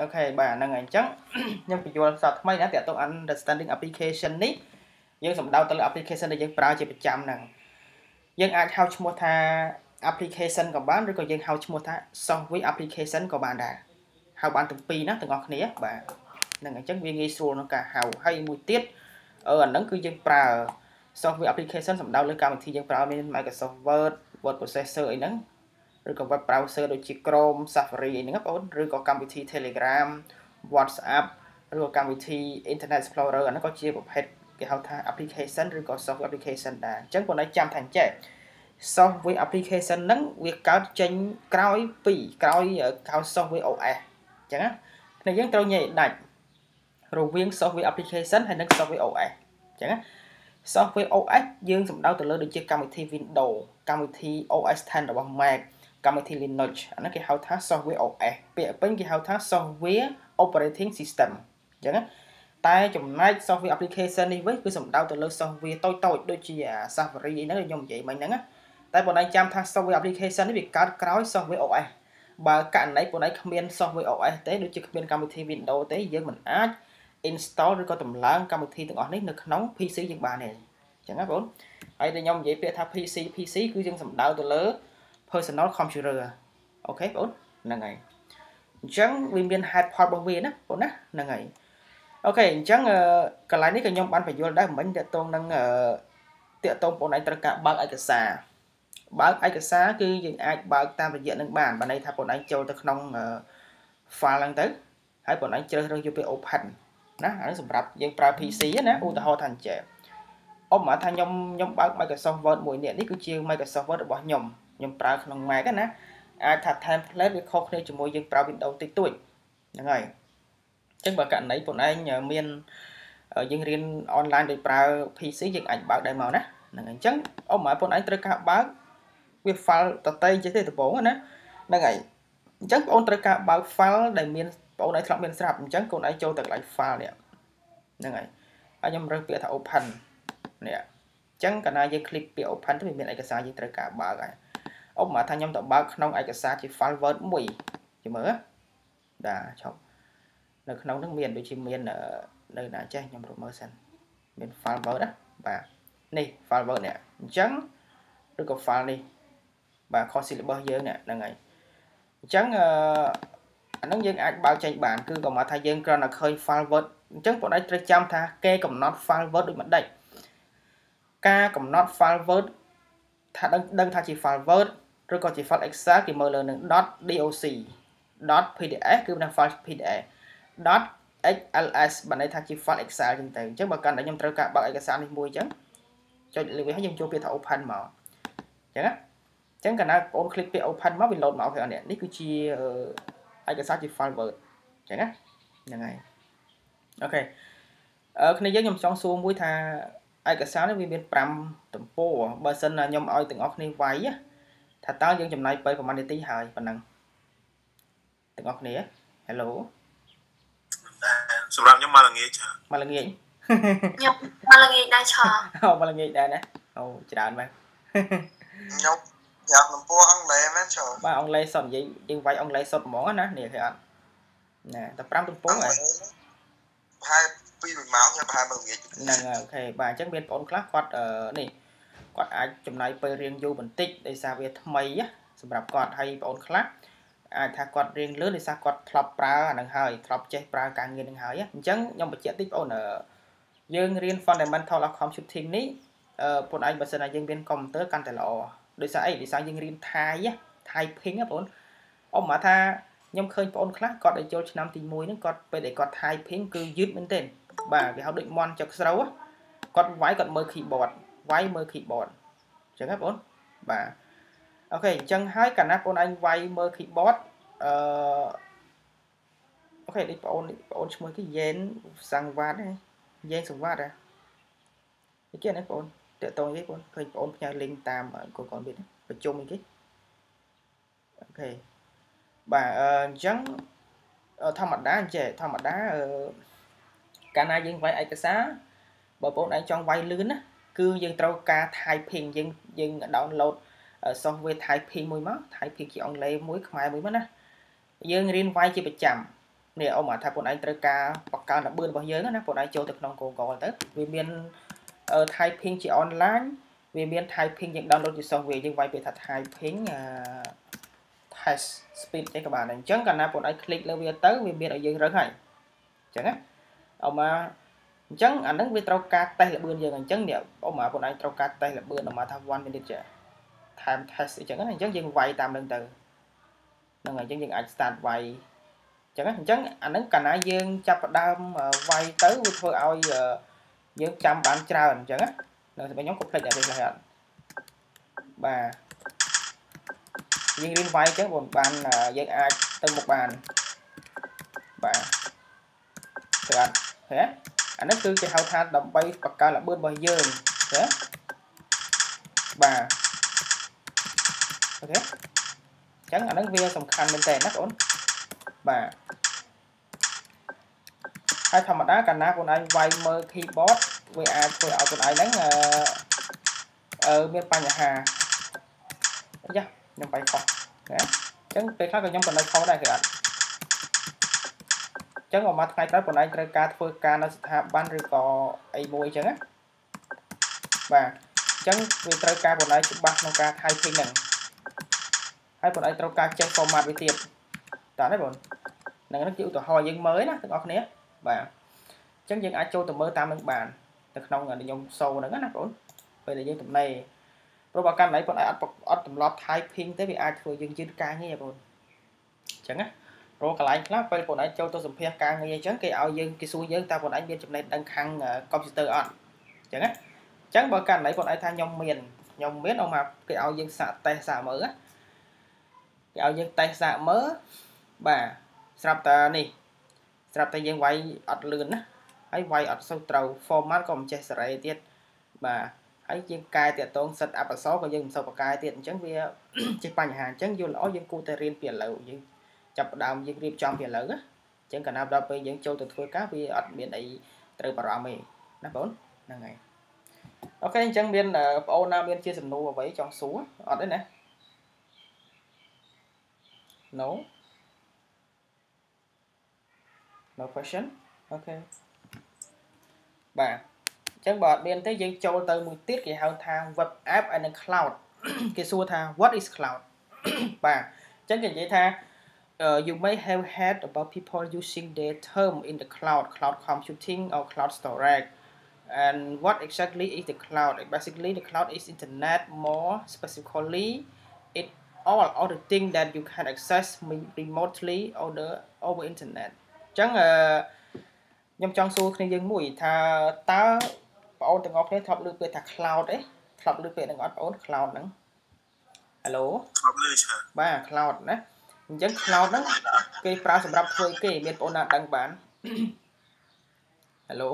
អូខេបាទហ្នឹងហើយអញ្ចឹងខ្ញុំបញ្យល់សតថ្មីណាតើតោ understanding application នេះយើងសំដៅទៅលើ application ដែលយើងប្រើជាប្រចាំហ្នឹងយើងអាចហៅឈ្មោះថា application ក៏បានឬក៏យើងហៅឈ្មោះថា software application ក៏បានដែរហៅបានទាំងពីរណាទាំងអស់គ្នាបាទហ្នឹងអញ្ចឹងវាងាយស្រួលក្នុងការហៅហើយមួយទៀតអឺអាហ្នឹងគឺយើងប្រើ software application សំដៅលើកម្មវិធីយើងប្រើមាន Microsoft Word word processor អីហ្នឹង ឬក៏ web browser ដូចជា Chrome Safari អីហ្នឹងបងប្អូនឬក៏កម្មវិធី Telegram WhatsApp ឬក៏កម្មវិធី Internet Explorer អាហ្នឹងក៏ជាប្រភេទគេហៅថា application ឬក៏ software application ដែរអញ្ចឹងបងឯងចាំថាអញ្ចេះ software application ហ្នឹងវាកើតចេញក្រោយពីក្រោយក្រោយ software OS អញ្ចឹងណាគ្នាយើងត្រូវញែកដាច់រវាង software application ហើយនិង software OS អញ្ចឹងណា software OS យើងសំដៅទៅលើដូចជាកម្មវិធី Windows កម្មវិធី OS 10របស់ Mac កម្មវិធី Linux អានោះគេហៅថា software OS ពាក្យពេញគេហៅថា software operating system អញ្ចឹងណាតែចំណែក software application នេះវិញគឺសំដៅទៅលើ software តូចតូចដូចជា Safari អីហ្នឹងខ្ញុំនិយាយមិញហ្នឹងណាតែបងឯងចាំថា software application នេះវាកើតក្រោយ software OS បើករណីបងឯងគ្មាន software OS ទេដូចជាគ្មានកម្មវិធី Windows ទេយើងមិនអាច install ឬក៏តម្លើងកម្មវិធីទាំងអស់នេះនៅក្នុង PC យើងបានទេអញ្ចឹងណាបងហើយតែខ្ញុំនិយាយពាក្យថា PC PC គឺយើងសំដៅទៅលើ personal computer អូខេបងហ្នឹងហើយអញ្ចឹងវាមាន head part របស់វាណាបងណាហ្នឹងហើយអូខេអញ្ចឹងកន្លែងនេះក៏ខ្ញុំបានបញ្យល់ដែរមិញតកតងនឹងតកតងបងឯងត្រូវការបើកឯកសារបើកឯកសារគឺយើងអាចបើកតាមរយៈនឹងបានបើន័យថាបងឯងចូលទៅក្នុង file ហ្នឹងទៅហើយបងឯងជ្រើសរើសយកពេល open ណាអានេះសម្រាប់យើងប្រើ PC ណាឧទាហរណ៍ថាអញ្ចឹងអមថាខ្ញុំខ្ញុំបើក Microsoft Word មួយនេះនេះគឺជា Microsoft Word របស់ខ្ញុំ ខ្ញុំប្រើក្នុង Mac ណាអាចថា template វាខុសគ្នាជាមួយយើងប្រើ Windows តិចតួចហ្នឹងហើយអញ្ចឹងបើករណីបងឯងមានយើងរៀន online ដោយប្រើ PC យើងអាចបើកដែរមកណាហ្នឹងហើយអញ្ចឹងអមបងឯងត្រូវការបើកវា file តតែចេះទេដំបូងណាហ្នឹងហើយអញ្ចឹងបងត្រូវការបើក file ដែលមានបងឯងធ្លាប់មានស្រាប់អញ្ចឹងកូនឯងចូលទៅកន្លែង file នេះហ្នឹងហើយហើយខ្ញុំរើសពាក្យថា open នេះអញ្ចឹងកាលណាយើង click ពាក្យ open ទៅវាមានឯកសារយើងត្រូវការបើកហើយ ឧបមាថាខ្ញុំទៅបើកក្នុងឯកសារជា file word មួយជិះមើលបាទឈប់នៅក្នុងហ្នឹងមានដូចជាមាននៅណាចេះខ្ញុំរកមើលសិនមាន file word ណាបាទនេះ file word នេះអញ្ចឹងឬក៏ file នេះបាទខុស syllabus យើងនេះហ្នឹងហើយអញ្ចឹងអឺអានឹងយើងអាចបើកចេញបានគឺក៏មកថាយើងគ្រាន់តែឃើញ file word អញ្ចឹងបងឯងត្រូវចាំថាគេកំណត់ file word ដូចមិនដេចការកំណត់ file word ថាដឹងដឹងថាជា file word ឬក៏ជា file excel គេមើលលើនឹង .doc .pdf គឺនៅ file pdf .xls បានន័យថាជា file excel ចឹងទៅអញ្ចឹងបើកាន់តែខ្ញុំត្រូវការបើកឯកសារនេះមួយអញ្ចឹងចុចលើវាហើយយើងចូលពាក្យថា open មកអញ្ចឹងណាអញ្ចឹងកាលណាបងប្អូន click ពាក្យ open មកវា load មកហើយនេះនេះគឺជាឯកសារជា file word អញ្ចឹងណាហ្នឹងហើយអូខេអឺគ្នាយើងខ្ញុំចង់សួរមួយថាឯកសារនេះវាមាន5ទំព័របើសិនណាខ្ញុំឲ្យទាំងអស់គ្នាវាយ ថាតើយើងចំណាយពេលប្រហែលនាទីហើយប៉ុណ្ណឹងទាំងអស់គ្នា Hello សម្រាប់ខ្ញុំមកល្ងាចចាមកល្ងាចខ្ញុំមកល្ងាចដែរឆោអូមកល្ងាចដែរណាអូច្រើនមែនខ្ញុំយ៉ាងទំព័រអង់គ្លេសមែនចុះបាទអង់គ្លេសសុទ្ធនិយាយយើងវាយអង់គ្លេសសុទ្ធហ្មងណានេះឃើញអត់ណាតែ5ទំព័រហ៎ប្រហែល2ម៉ោងខ្ញុំប្រហែលមកល្ងាចហ្នឹងអូខេបាទអញ្ចឹងមានបងខ្លះគាត់នេះ គាត់អាចចំណាយពេលរៀនយូរបន្តិចដោយសារវាថ្មីសម្រាប់គាត់ហើយបងខ្លះអាចថាគាត់រៀនលឿនដោយសារគាត់ធ្លាប់ប្រើអានឹងហើយធ្លាប់ចេះប្រើការងារនឹងហើយអញ្ចឹងខ្ញុំបញ្ជាក់តិចបងយើងរៀន fundamental of computing នេះអឺបងឯងបើសិនណាយើងមានកុំព្យូទ័រកាន់តែល្អដោយសារអីដោយសារយើងរៀនថៃថៃ ping បងអ៊ំមកថាខ្ញុំឃើញបងខ្លះគាត់ឲ្យចូលឆ្នាំទី1ហ្នឹងគាត់ពេលដែលគាត់ថៃ ping គឺយឺតមែនទែនបាទគេហៅដូចមន់ចឹកស្រូវគាត់វាយគាត់មើល keyboard វាយមើល keyboard អញ្ចឹងណាបងបាទអូខេអញ្ចឹងហើយកាលណាបងឯងវាយមើល keyboard អឺអូខេនេះបងបងឈ្មោះគេយ៉ែនសាំងវ៉ាត់ហ៎យ៉ែនសង្វាត់ហ៎គេណាបងតើតងយីបងឃើញបងផ្ញើ link តាម Google Meet ប្រជុំអីគេអូខេបាទអញ្ចឹងធម្មតាអញ្ចេះធម្មតាអឺកាលណាយើងវាយឯកសារបើបងឯងចង់វាយលឿនណា គឺយើងត្រូវការ typing យើងយើង download software typing មួយមក typing ជាអង់គ្លេសមួយខ្មែរមួយមកណាយើងរៀនវាយជាប្រចាំនេះអ៊ំថាបងឯងត្រូវការបង្កើនល្បឿនរបស់យើងណាបងឯងចូលទៅក្នុង Google ទៅវាមាន typing ជា online វាមាន typing យើង download ជា software យើងវាយពាក្យថា typing test speed ទេក៏បានដែរអញ្ចឹងកាលណាបងឯង click លើវាទៅវាមានឲ្យយើងរឹងហើយអញ្ចឹងណាអ៊ំមក អញ្ចឹងអានឹងវាត្រូវការតេស្តល្បឿនយើងអញ្ចឹងនេះអ៊ំមកបងឯងត្រូវការតេស្តល្បឿនអ៊ំមកថា1 minute ចា time test អញ្ចឹងណាអញ្ចឹងយើងវាយតាមនឹងទៅហ្នឹងហើយអញ្ចឹងយើងអាច start វាយអញ្ចឹងអញ្ចឹងអានឹងកាលណាយើងចាប់ផ្ដើមវាយទៅវាធ្វើឲ្យយើងចាំបានច្រើនអញ្ចឹងណានៅសម្រាប់ខ្ញុំកុំភ្លេចឲ្យវាខ្លះអត់បាទយើងរៀនវាយអញ្ចឹងបងបានយើងអាចទៅមុខបានបាទស្រាប់ហ៎ អានេះគឺគេហៅថាដើម្បីបង្កើនល្បឿនរបស់យើងហ៎បាទអូខេអញ្ចឹងអានឹងវាសំខាន់មែនតើណាបងបាទហើយធម្មតាកាលណាបងឯងវាយមើល keyboard វាអាចធ្វើឲ្យបងឯងហ្នឹងអឺអឺមានបញ្ហាអញ្ចឹងខ្ញុំបាយខុសណាអញ្ចឹងពេលខ្លះក៏ខ្ញុំក៏នៅខុសដែរគឺអត់អញ្ចឹងមួយថ្ងៃក្រោយបងឯងត្រូវការធ្វើការនៅស្ថាប័នឬក៏អីមួយអញ្ចឹងណាបាទអញ្ចឹងវាត្រូវការបងឯងច្បាស់ក្នុងការ typing ហ្នឹងហើយបងឯងត្រូវការចេះ format វាទៀតតើណាបងហ្នឹងហ្នឹងជាឧទាហរណ៍យើងមើលណាទាំងអស់គ្នាបាទអញ្ចឹងយើងអាចចូលទៅមើលតាមនឹងបាននៅក្នុងខ្ញុំសូហ្នឹងណាបងពេលដែលយើងទំនេរព្រោះបើកាន់ណៃបងអាចអត់អត់ទម្លាប់ typing ទេវាអាចធ្វើយើងយឺតការងារបងអញ្ចឹងណា ព្រោះកន្លែងខ្លះពេលបងឯងចូលទៅសម្ភាសការងារអញ្ចឹងគេឲ្យយើងគេសួរយើងតើបងឯងមានចំណេះដឹងខាងកុំព្យូទ័រអត់អញ្ចឹងណាអញ្ចឹងបើកាន់ណៃបងឯងថាខ្ញុំមានខ្ញុំមានអស់មកគេឲ្យយើងសាកតេស្តសាកមើលណាគេឲ្យយើងតេស្តសាកមើលបាទស្រាប់តែនេះស្រាប់តែយើងវាយអត់លឿនណាហើយវាយអត់សូវត្រូវ format ក៏មិនចេះសេរីទៀតបាទហើយយើងកែតាក់ទងសិតអបអសរក៏យើងមិនសូវបកកែទៀតអញ្ចឹងវាជាបញ្ហាអញ្ចឹងយល់ល្អយើងគួរតែរៀនពីឥឡូវយើង ចាប់ផ្ដើមយើងរៀបចំពីឥឡូវណាអញ្ចឹងកាលណាដល់ពេលយើងចូលទៅធ្វើការវាអត់មានអីត្រូវបារម្ភទេណាបងហ្នឹងហើយអូខេអញ្ចឹងមានបងអូនណាមានជាសំណួរអ្វីចង់សួរអត់ទេណា No No question Okay បាទអញ្ចឹងបើអត់មានទេយើងចូលទៅមួយទៀតគេហៅថា web app ហើយនិង cloud គេសួរថា what is cloud បាទអញ្ចឹងគេនិយាយថា uh, you may have heard about people using their term in the cloud cloud computing or cloud storage and what exactly is the cloud basically the cloud is internet more specifically it all all the things that you can access remotely or the over internet អញ្ចឹងអឺខ្ញុំចង់សួរគ្នាយើងមួយថាតើបងអូនទាំងអស់គ្នាធ្លាប់លើពាក្យថា cloud ទេធ្លាប់លើពាក្យហ្នឹងអត់បងអូន cloud ហ្នឹង Hello ធ្លាប់លើច្រើនបាទ cloud ណា អញ្ចឹង cloud ហ្នឹងគេប្រើសម្រាប់ធ្វើគេមានបងអូនណាដឹងបាន Hello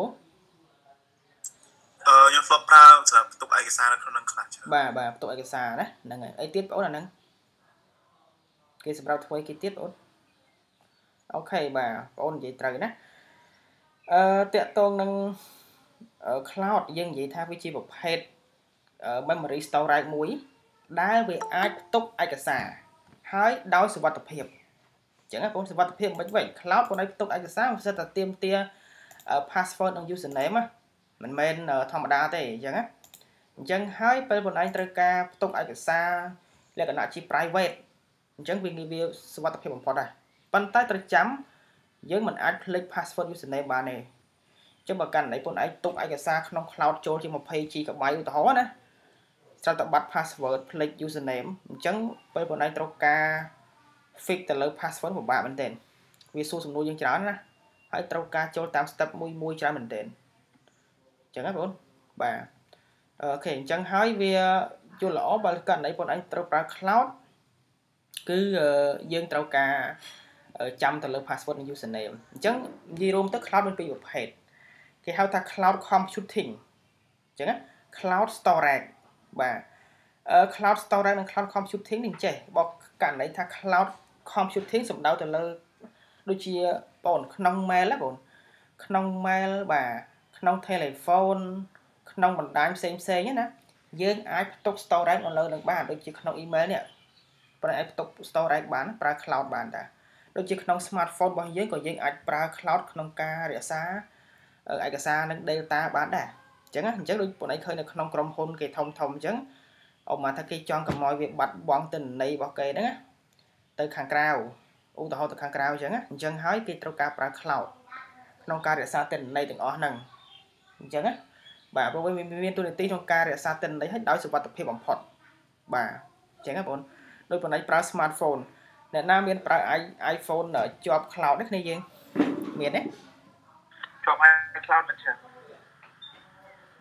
អឺខ្ញុំធ្លាប់ប្រើសម្រាប់ផ្ទុកឯកសារនៅក្នុងនឹងខ្លះច្រើនបាទបាទផ្ទុកឯកសារណាហ្នឹងហើយអីទៀតបងអូនអាហ្នឹងគេសម្រាប់ធ្វើគេទៀតបងអូនអូខេបាទបងអូននិយាយត្រូវណាអឺតកតងនឹង cloud យើងនិយាយថាវាជាប្រភេទ memory storage មួយដែលវាអាចផ្ទុកឯកសារ ហើយដោយសុវត្ថិភាពអញ្ចឹងបងសុវត្ថិភាពមិនវិញ cloud បងឲ្យផ្ទុកឯកសារវាសិតតែទៀមទា password និង username មិនមែនធម្មតាទេអញ្ចឹងណាអញ្ចឹងហើយពេលបងឯងត្រូវការផ្ទុកឯកសារលក្ខណៈជា private អញ្ចឹងវាវាសុវត្ថិភាពបំផុតដែរប៉ុន្តែត្រូវចាំយើងមិនអាចភ្លេច password username បានទេចឹងបើកាន់ណៃពុនឯងទុកឯកសារក្នុង cloud ចូលជា 20G កបៃឧទាហរណ៍ណា ស្រាប់តែបាត់ password ភ្លេច username អញ្ចឹងពេលពុនឯងត្រូវការ fix ទៅលើ password ពិបាកមែនទែនវាសួរសំណួរយើងច្រើនណាហើយត្រូវការចូលតាម step មួយមួយច្រើនមែនទែនអញ្ចឹងណាបងបាទអូខេអញ្ចឹងហើយវាយល់ល្អបើកាន់ណៃពុនឯងត្រូវប្រើ cloud គឺយើងត្រូវការចាំទៅលើ password និង username អញ្ចឹងនិយាយរួមទៅ cloud មានពីរប្រភេទគេហៅថា cloud computing អញ្ចឹង cloud storage បាទ cloud storage និង cloud computing នេះចេះបកករណីថា cloud computing សំដៅទៅលើដូចជាបងក្នុង mail ណាបងក្នុង mail បាទក្នុង telephone ក្នុងបណ្ដាញផ្សេងផ្សេងណាយើងអាចផ្ទុក storage នៅលើនឹងបានដូចជាក្នុង email នេះប៉ុន្តែអាចផ្ទុក storage បានប្រើ cloud បានតាដូចជាក្នុង smartphone របស់យើងក៏យើងអាចប្រើ cloud ក្នុងការរក្សាឯកសារនិង data បានដែរ អញ្ចឹងអញ្ចឹងដូចបងឯងឃើញនៅក្នុងក្រុមហ៊ុនគេធំធំអញ្ចឹងអមថាគេចង់កុំឲ្យវាបាត់បង់ទិន្នន័យរបស់គេហ្នឹងទៅខាងក្រៅឧទាហរណ៍ទៅខាងក្រៅអញ្ចឹងអញ្ចឹងហើយគេត្រូវការប្រើ cloud ក្នុងការរក្សាទិន្នន័យទាំងអស់ហ្នឹងអញ្ចឹងណាបាទព្រោះវាមានទូនាទីក្នុងការរក្សាទិន្នន័យឲ្យដោយសុវត្ថិភាពបំផុតបាទអញ្ចឹងណាបងដោយបងឯងប្រើ smartphone អ្នកណាមានប្រើ iPhone ជាប់ cloud ទេគ្នាយើងមានទេជាប់ iCloud មិនចឹង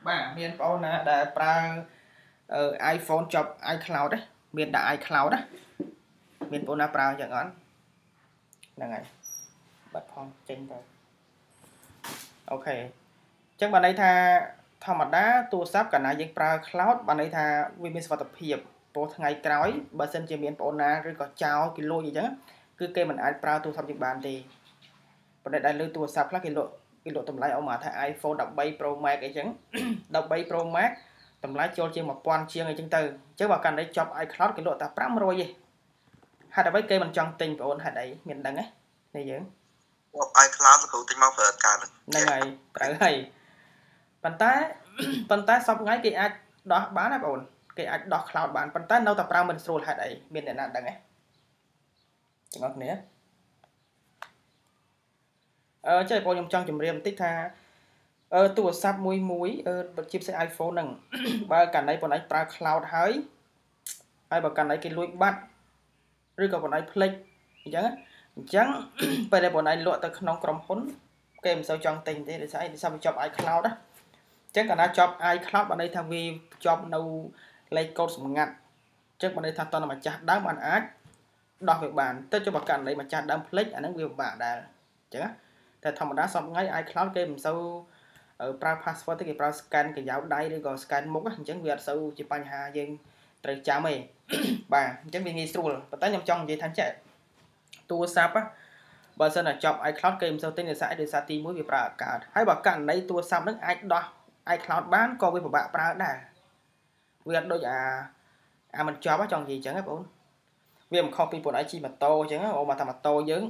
បាទមានបងណាដែលប្រើ iPhone ជាប់ iCloud ទេមានដាក់ iCloud ណាមានបងណាប្រើអញ្ចឹងអត់ហ្នឹងហើយបាត់ផងចេញទៅអូខេអញ្ចឹងបានន័យថាធម្មតាទូរស័ព្ទកាលណាយើងប្រើ cloud បានន័យថាវាមានសុវត្ថិភាពព្រោះថ្ងៃក្រោយបើសិនជាមានបងអូនណាឬក៏ចោលគេលួចអញ្ចឹងគឺគេមិនអាចប្រើទូរស័ព្ទយើងបានទេប៉ុន្តែដែលលើទូរស័ព្ទខ្លះគេលក់ គេលក់តម្លៃអស់មកថា iPhone 13 Pro Max អីចឹង13 Pro Max តម្លៃចូលជាង1000ជាងអីចឹងទៅអញ្ចឹងបើកាន់តែចប់ iCloud គេលក់តែ500ទេហេតុអ្វីគេមិនចង់ទិញបងអូនហេតុអីមានដឹងទេនេះយើងពួក iCloud គ្រូទិញមកប្រើកើតហ្នឹងហើយត្រូវហើយប៉ុន្តែប៉ុន្តែសពថ្ងៃគេអាចដោះបានណាបងអូនគេអាចដោះ cloud បានប៉ុន្តែនៅតែប្រើមិនស្រួលហេតុអីមានអ្នកណាដឹងទេទាំងអស់គ្នា អឺចេះបងខ្ញុំចង់ជម្រាបបន្តិចថាអឺទូរស័ព្ទមួយមួយអឺជាពិសេស iPhone ហ្នឹងបើកាលណីបងឯងប្រើ cloud ហើយហើយបើកាលណីគេលួចបាត់ឬក៏បងឯងភ្លេចអញ្ចឹងអញ្ចឹងពេលដែលបងឯងលក់ទៅក្នុងក្រុមហ៊ុនគេមិនសូវចង់ទិញទេដោយសារអីដោយសារវាជាប់ iCloud ណាអញ្ចឹងកាលណាជាប់ iCloud បានន័យថាវាជាប់នៅលេខកូដសម្ងាត់អញ្ចឹងបានន័យថាតើម្ចាស់ដើមបានអាចដោះវាបានទៅចុះបើករណីម្ចាស់ដើមភ្លេចអាហ្នឹងវាពិបាកដែរអញ្ចឹង តែធម្មតាសពថ្ងៃ iCloud គេមិនសូវប្រើ password ទេគេប្រើ scan កាយ៉ាវដៃឬក៏ scan មុខអញ្ចឹងវាអត់សូវជាបញ្ហាយើងត្រូវចាំទេបាទអញ្ចឹងវាងាយស្រួលប៉ុន្តែខ្ញុំចង់និយាយថាចេះទូរស័ព្ទបើសិនតែចប់ iCloud គេមិនសូវទិញដោយសារដោយសារទី1វាប្រើអាកាសហើយបើករណីទូរស័ព្ទនឹងអាចដោះ iCloud បានក៏វាពិបាកប្រើដែរវាអត់ដូចអាអាមិនចប់ចង់និយាយអញ្ចឹងបងវាមិនខុសពីពួកឯងជិះម៉ូតូអញ្ចឹងអូមកថាម៉ូតូយើង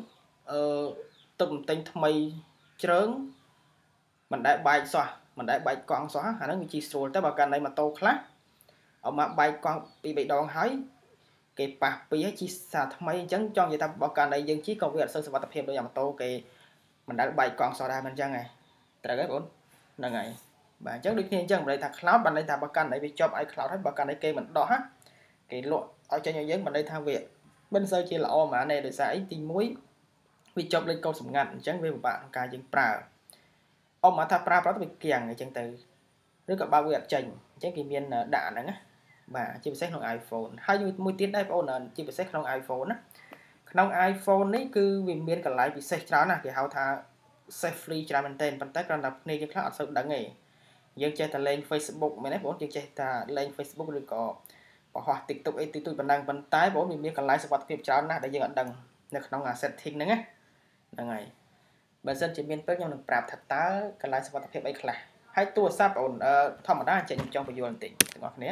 អឺ ទឹកបន្ទិញថ្មីជ្រើងមិនដែលបែកសោះមិនដែលបែកកង់សោះអាហ្នឹងវាជិះស្រួលតែបើករណីម៉ូតូខ្លះអមកបែកកង់ពីរបីដងហើយគេប៉ះពីហើយជិះសាថ្មីអញ្ចឹងចង់និយាយថាបើករណីយើងជិះក៏វាអត់សូវសុវត្ថិភាពដូចអាម៉ូតូគេមិនដែលបែកកង់សោះដែរមិនអញ្ចឹងហ៎ត្រូវហើយបងហ្នឹងហើយបាទអញ្ចឹងដូចគ្នាអញ្ចឹងមិនន័យថា cloud បានន័យថាបើកាន់តែវាជាប់ឲ្យ cloud ហើយបើកាន់តែគេមិនដោះណាគេលក់ឲ្យចេញឲ្យយើងបានន័យថាវាមិនសូវជាល្អហ្មងទេដោយសារអីទី1 វាជាប់លេខកូដសម្ងាត់អញ្ចឹងវាពិបាកក្នុងការយើងប្រើអមមកថាប្រើប្រើទៅវាគៀងអញ្ចឹងទៅឬក៏បើវាអត់ចេញអញ្ចឹងគេមានដាក់ហ្នឹងណាបាទជាពិសេសក្នុង iPhone ហើយមួយទៀតដែរបងអូនជាពិសេសក្នុង iPhone ណាក្នុង iPhone នេះគឺវាមានកន្លែងពិសេសច្រើនណាស់គេហៅថា safely ច្រើនមែនទែនប៉ុន្តែគ្រាន់តែភ្នែកយើងខ្លះអត់សូវដឹងទេយើងចេះតែលេង Facebook មែនទេបងយើងចេះតែលេង Facebook ឬក៏បង្ហោះ TikTok អីទីទួយប៉ុណ្ណឹងប៉ុន្តែបងវាមានកន្លែងសុវត្ថិភាពច្រើនណាស់ដែលយើងអត់ដឹងនៅក្នុង setting ហ្នឹងណា ហ្នឹងហើយបើសិនជាមានពេលខ្ញុំនឹងប្រាប់ថាតើកន្លែងសុវត្ថិភាពអីខ្លះហើយទូរស័ព្ទបងធម្មតាចេញខ្ញុំចង់បញ្យល់បន្តិចទាំងអស់គ្នា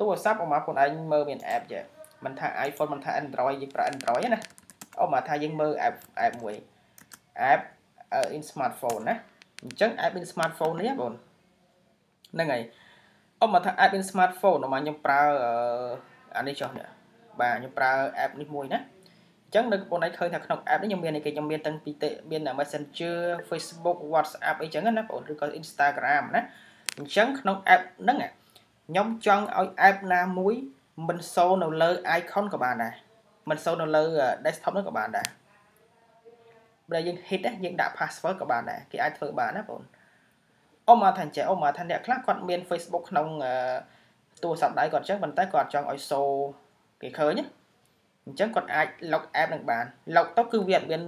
ទូរស័ព្ទអមកបងឯងមើលមាន app ចេះមិនថា iPhone មិនថា Android យើងប្រើ Android ណាអមកថាយើងមើល app app មួយ app in smartphone ណាអញ្ចឹង app in smartphone នេះបងហ្នឹងហើយអមកថា app in smartphone អមកខ្ញុំប្រើអានេះចុះនេះបាទខ្ញុំប្រើ app នេះមួយណាអញ្ចឹងនៅបងឯងឃើញថាក្នុង app នេះខ្ញុំមានគេខ្ញុំមានទាំងពីមាន Messenger Facebook WhatsApp អីចឹងណាបងឬក៏ Instagram ណាអញ្ចឹងក្នុង app ហ្នឹងខ្ញុំចង់ឲ្យ app ណាមួយមិនសូនៅលើ icon ក៏បានដែរមិនសូនៅលើ desktop នោះក៏បានដែរបើយើង hit យើងដាក់ password ក៏បានដែរគេអាចធ្វើបានណាបងអ៊ំមកថាអញ្ចឹងអ៊ំមកថាអ្នកខ្លះគាត់មាន Facebook ក្នុងទូរស័ព្ទដៃគាត់អញ្ចឹងប៉ុន្តែគាត់ចង់ឲ្យសូគេឃើញ អញ្ចឹងគាត់អាច log app នឹងបាន log ទៅគឺវាអត់មាន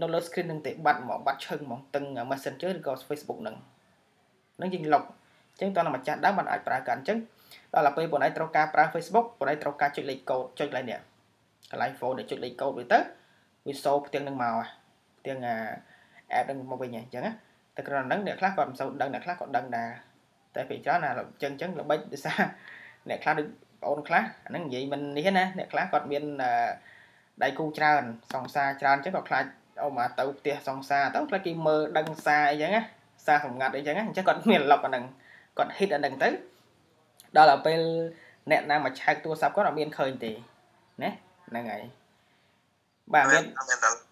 នៅលើ screen នឹងទេបាត់មកបាត់ឈឹងហ្មងទាំង Messenger ឬក៏ Facebook នឹងនឹងយើង log អញ្ចឹងតើម្ចាស់ដើមបានអាចប្រើកាន់អញ្ចឹងដល់ពេលបងឯងត្រូវការប្រើ Facebook បងឯងត្រូវការចុចលេខកូដចុចកន្លែងនេះកន្លែង phone ដែលចុចលេខកូដវាទៅវាសូផ្ទាំងនឹងមកផ្ទាំង app នឹងមកវិញអញ្ចឹងណាតែគ្រាន់តែអ្នកខ្លះគាត់មិនសូវដឹងអ្នកខ្លះគាត់ដឹងដែរតែពេលច្រើនណាអញ្ចឹងអញ្ចឹងល្បិចដោយសារអ្នកខ្លះដូចបង អូនខ្លះអាហ្នឹងនិយាយមិននេះណាអ្នកខ្លះគាត់មានដៃគូច្រើនសង្សារច្រើនអញ្ចឹងក៏ខ្លាចអូមកទៅផ្ទះសង្សារទៅខ្លាចគេមើលដឹងសារអីចឹងណាសារសម្ងាត់អីចឹងណាអញ្ចឹងគាត់មានឡុកអាហ្នឹងគាត់ hit អាហ្នឹងទៅដល់ដល់ពេលអ្នកណាមកឆែកទូរស័ព្ទគាត់អត់មានឃើញទេណាហ្នឹងហើយបាទមានអត់មានតែតែតែ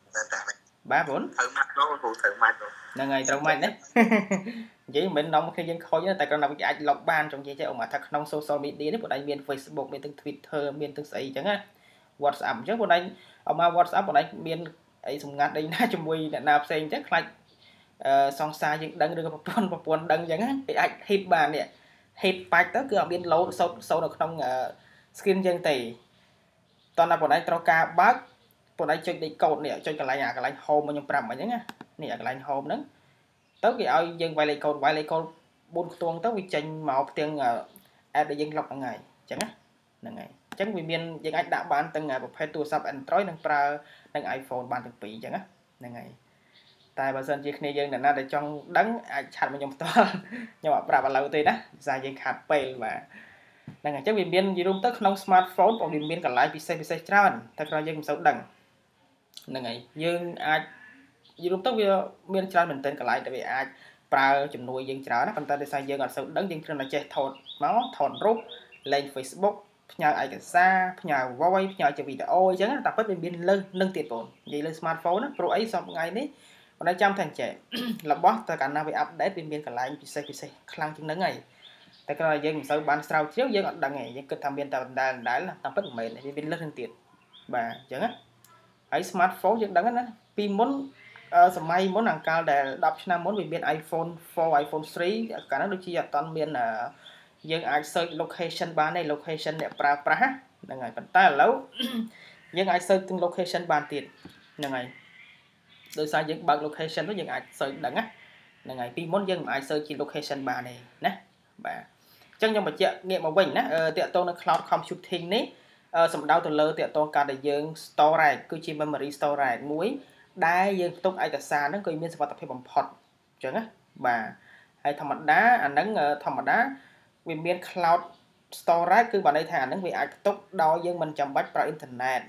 បាទបងត្រូវម៉ាត់នោះគ្រូត្រូវម៉ាត់នោះហ្នឹងហើយត្រូវម៉េចណានិយាយមិនមែននាំគ្នាយើងខូចទេតែគ្រាន់តែវាអាចលុបបានចង់និយាយចេះអូមកថាក្នុង social media នេះបងឯងមាន Facebook មានទាំង Twitter មានទាំងស្អីអញ្ចឹងណា WhatsApp អញ្ចឹងបងឯងអមក WhatsApp បងឯងមានអីសម្ងាត់អីណាជាមួយអ្នកណាផ្សេងអញ្ចឹងខ្លាចអឺសង្សារយើងដឹងឬក៏ប្រព័ន្ធប្រព័ន្ធដឹងអញ្ចឹងណាគេអាច hit បាននេះ hit បាច់ទៅគឺអត់មាន load សូតសូតនៅក្នុង screen អញ្ចឹងទេតោះណាបងឯងត្រូវការបើក បងឯងចុចដេកកូដនេះចុចកន្លែងអាកន្លែង home មកខ្ញុំប្រាប់មិញហ្នឹងណានេះអាកន្លែង home ហ្នឹងទៅគេឲ្យយើងវាយលេខកូដវាយលេខកូដ4ខ្ទង់ទៅវាចេញមកផ្ទាំង app ដែលយើង log ហ្នឹងហើយអញ្ចឹងណាហ្នឹងហើយអញ្ចឹងវាមានយើងអាចដាក់បានទាំងប្រភេទទូរស័ព្ទ Android និងប្រើនឹង iPhone បានទាំងពីរអញ្ចឹងណាហ្នឹងហើយតែបើសិនជាគ្នាយើងអ្នកណាដែលចង់ដឹងអាចឆាត់មកខ្ញុំផ្ទាល់ខ្ញុំអត់ប្រាប់ឥឡូវទេណាភាសាយើងខាត់ពេលបាទហ្នឹងហើយអញ្ចឹងវាមាននិយាយរួមទៅក្នុង smartphone ក៏វាមានកន្លែងពិសេសពិសេសច្រើនតែគ្រាន់យើងមិនសូវដឹង ហ្នឹងហើយយើងអាចនិយាយរួមទៅវាមានច្រើនមែនទែនកន្លែងដែលវាអាចប្រើជំនួយយើងច្រើនណាប៉ុន្តែដោយសារយើងអត់សូវដឹងយើងគ្រាន់តែចេះថតមកថតរូបលេង Facebook ផ្ញើឯកសារផ្ញើ voice ផ្ញើជាវីដេអូអញ្ចឹងតែពិតវាមានលើសនឹងទៀតបងនិយាយលើ smartphone ណាព្រោះអីសប្តាហ៍ថ្ងៃនេះបងឯងចាំថាអញ្ចេះរបស់តែកាលណាវាអាប់ដេតវាមានកន្លែងពិសេសពិសេសខ្លាំងជាងហ្នឹងហើយតែគ្រាន់តែយើងមិនសូវបានស្រាវជ្រាវយើងអត់ដឹងទេយើងគិតថាមានតែបណ្ដាលបណ្ដាលតែពិតមិនមែនទេវាមានលើសនឹងទៀតបាទអញ្ចឹងណា ហើយ smartphone យើងដឹងណាពីមុនអឺសម័យមុនអង្កលដែល10ឆ្នាំមុនវាមាន iPhone 4 iPhone 3កាលនោះដូចជាអត់តន់មានអឺយើងអាច search location បានទេ location អ្នកប្រើប្រាស់ហ្នឹងហើយប៉ុន្តែឥឡូវយើងអាច search ទាំង location បានទៀតហ្នឹងហើយដោយសារយើងបើក location ទៅយើងអាច search ដឹងណាហ្នឹងហើយពីមុនយើងមិនអាច search ជា location បានទេណាបាទអញ្ចឹងខ្ញុំបញ្ជាក់ងាកមកវិញណាអឺតកតងនៅ cloud computing នេះអឺ សំដៅទៅលើតកតងការដែលយើង storage គឺជា memory storage មួយ ដែលយើងផ្ទុកឯកសារហ្នឹងក៏មានសុវត្ថិភាពបំផុតអញ្ចឹងណាបាទហើយធម្មតាអាហ្នឹងធម្មតាវាមាន cloud storage គឺបានន័យថាអាហ្នឹងវាអាចផ្ទុកដោយយើងមិនចាំបាច់ប្រើអ៊ីនធឺណិត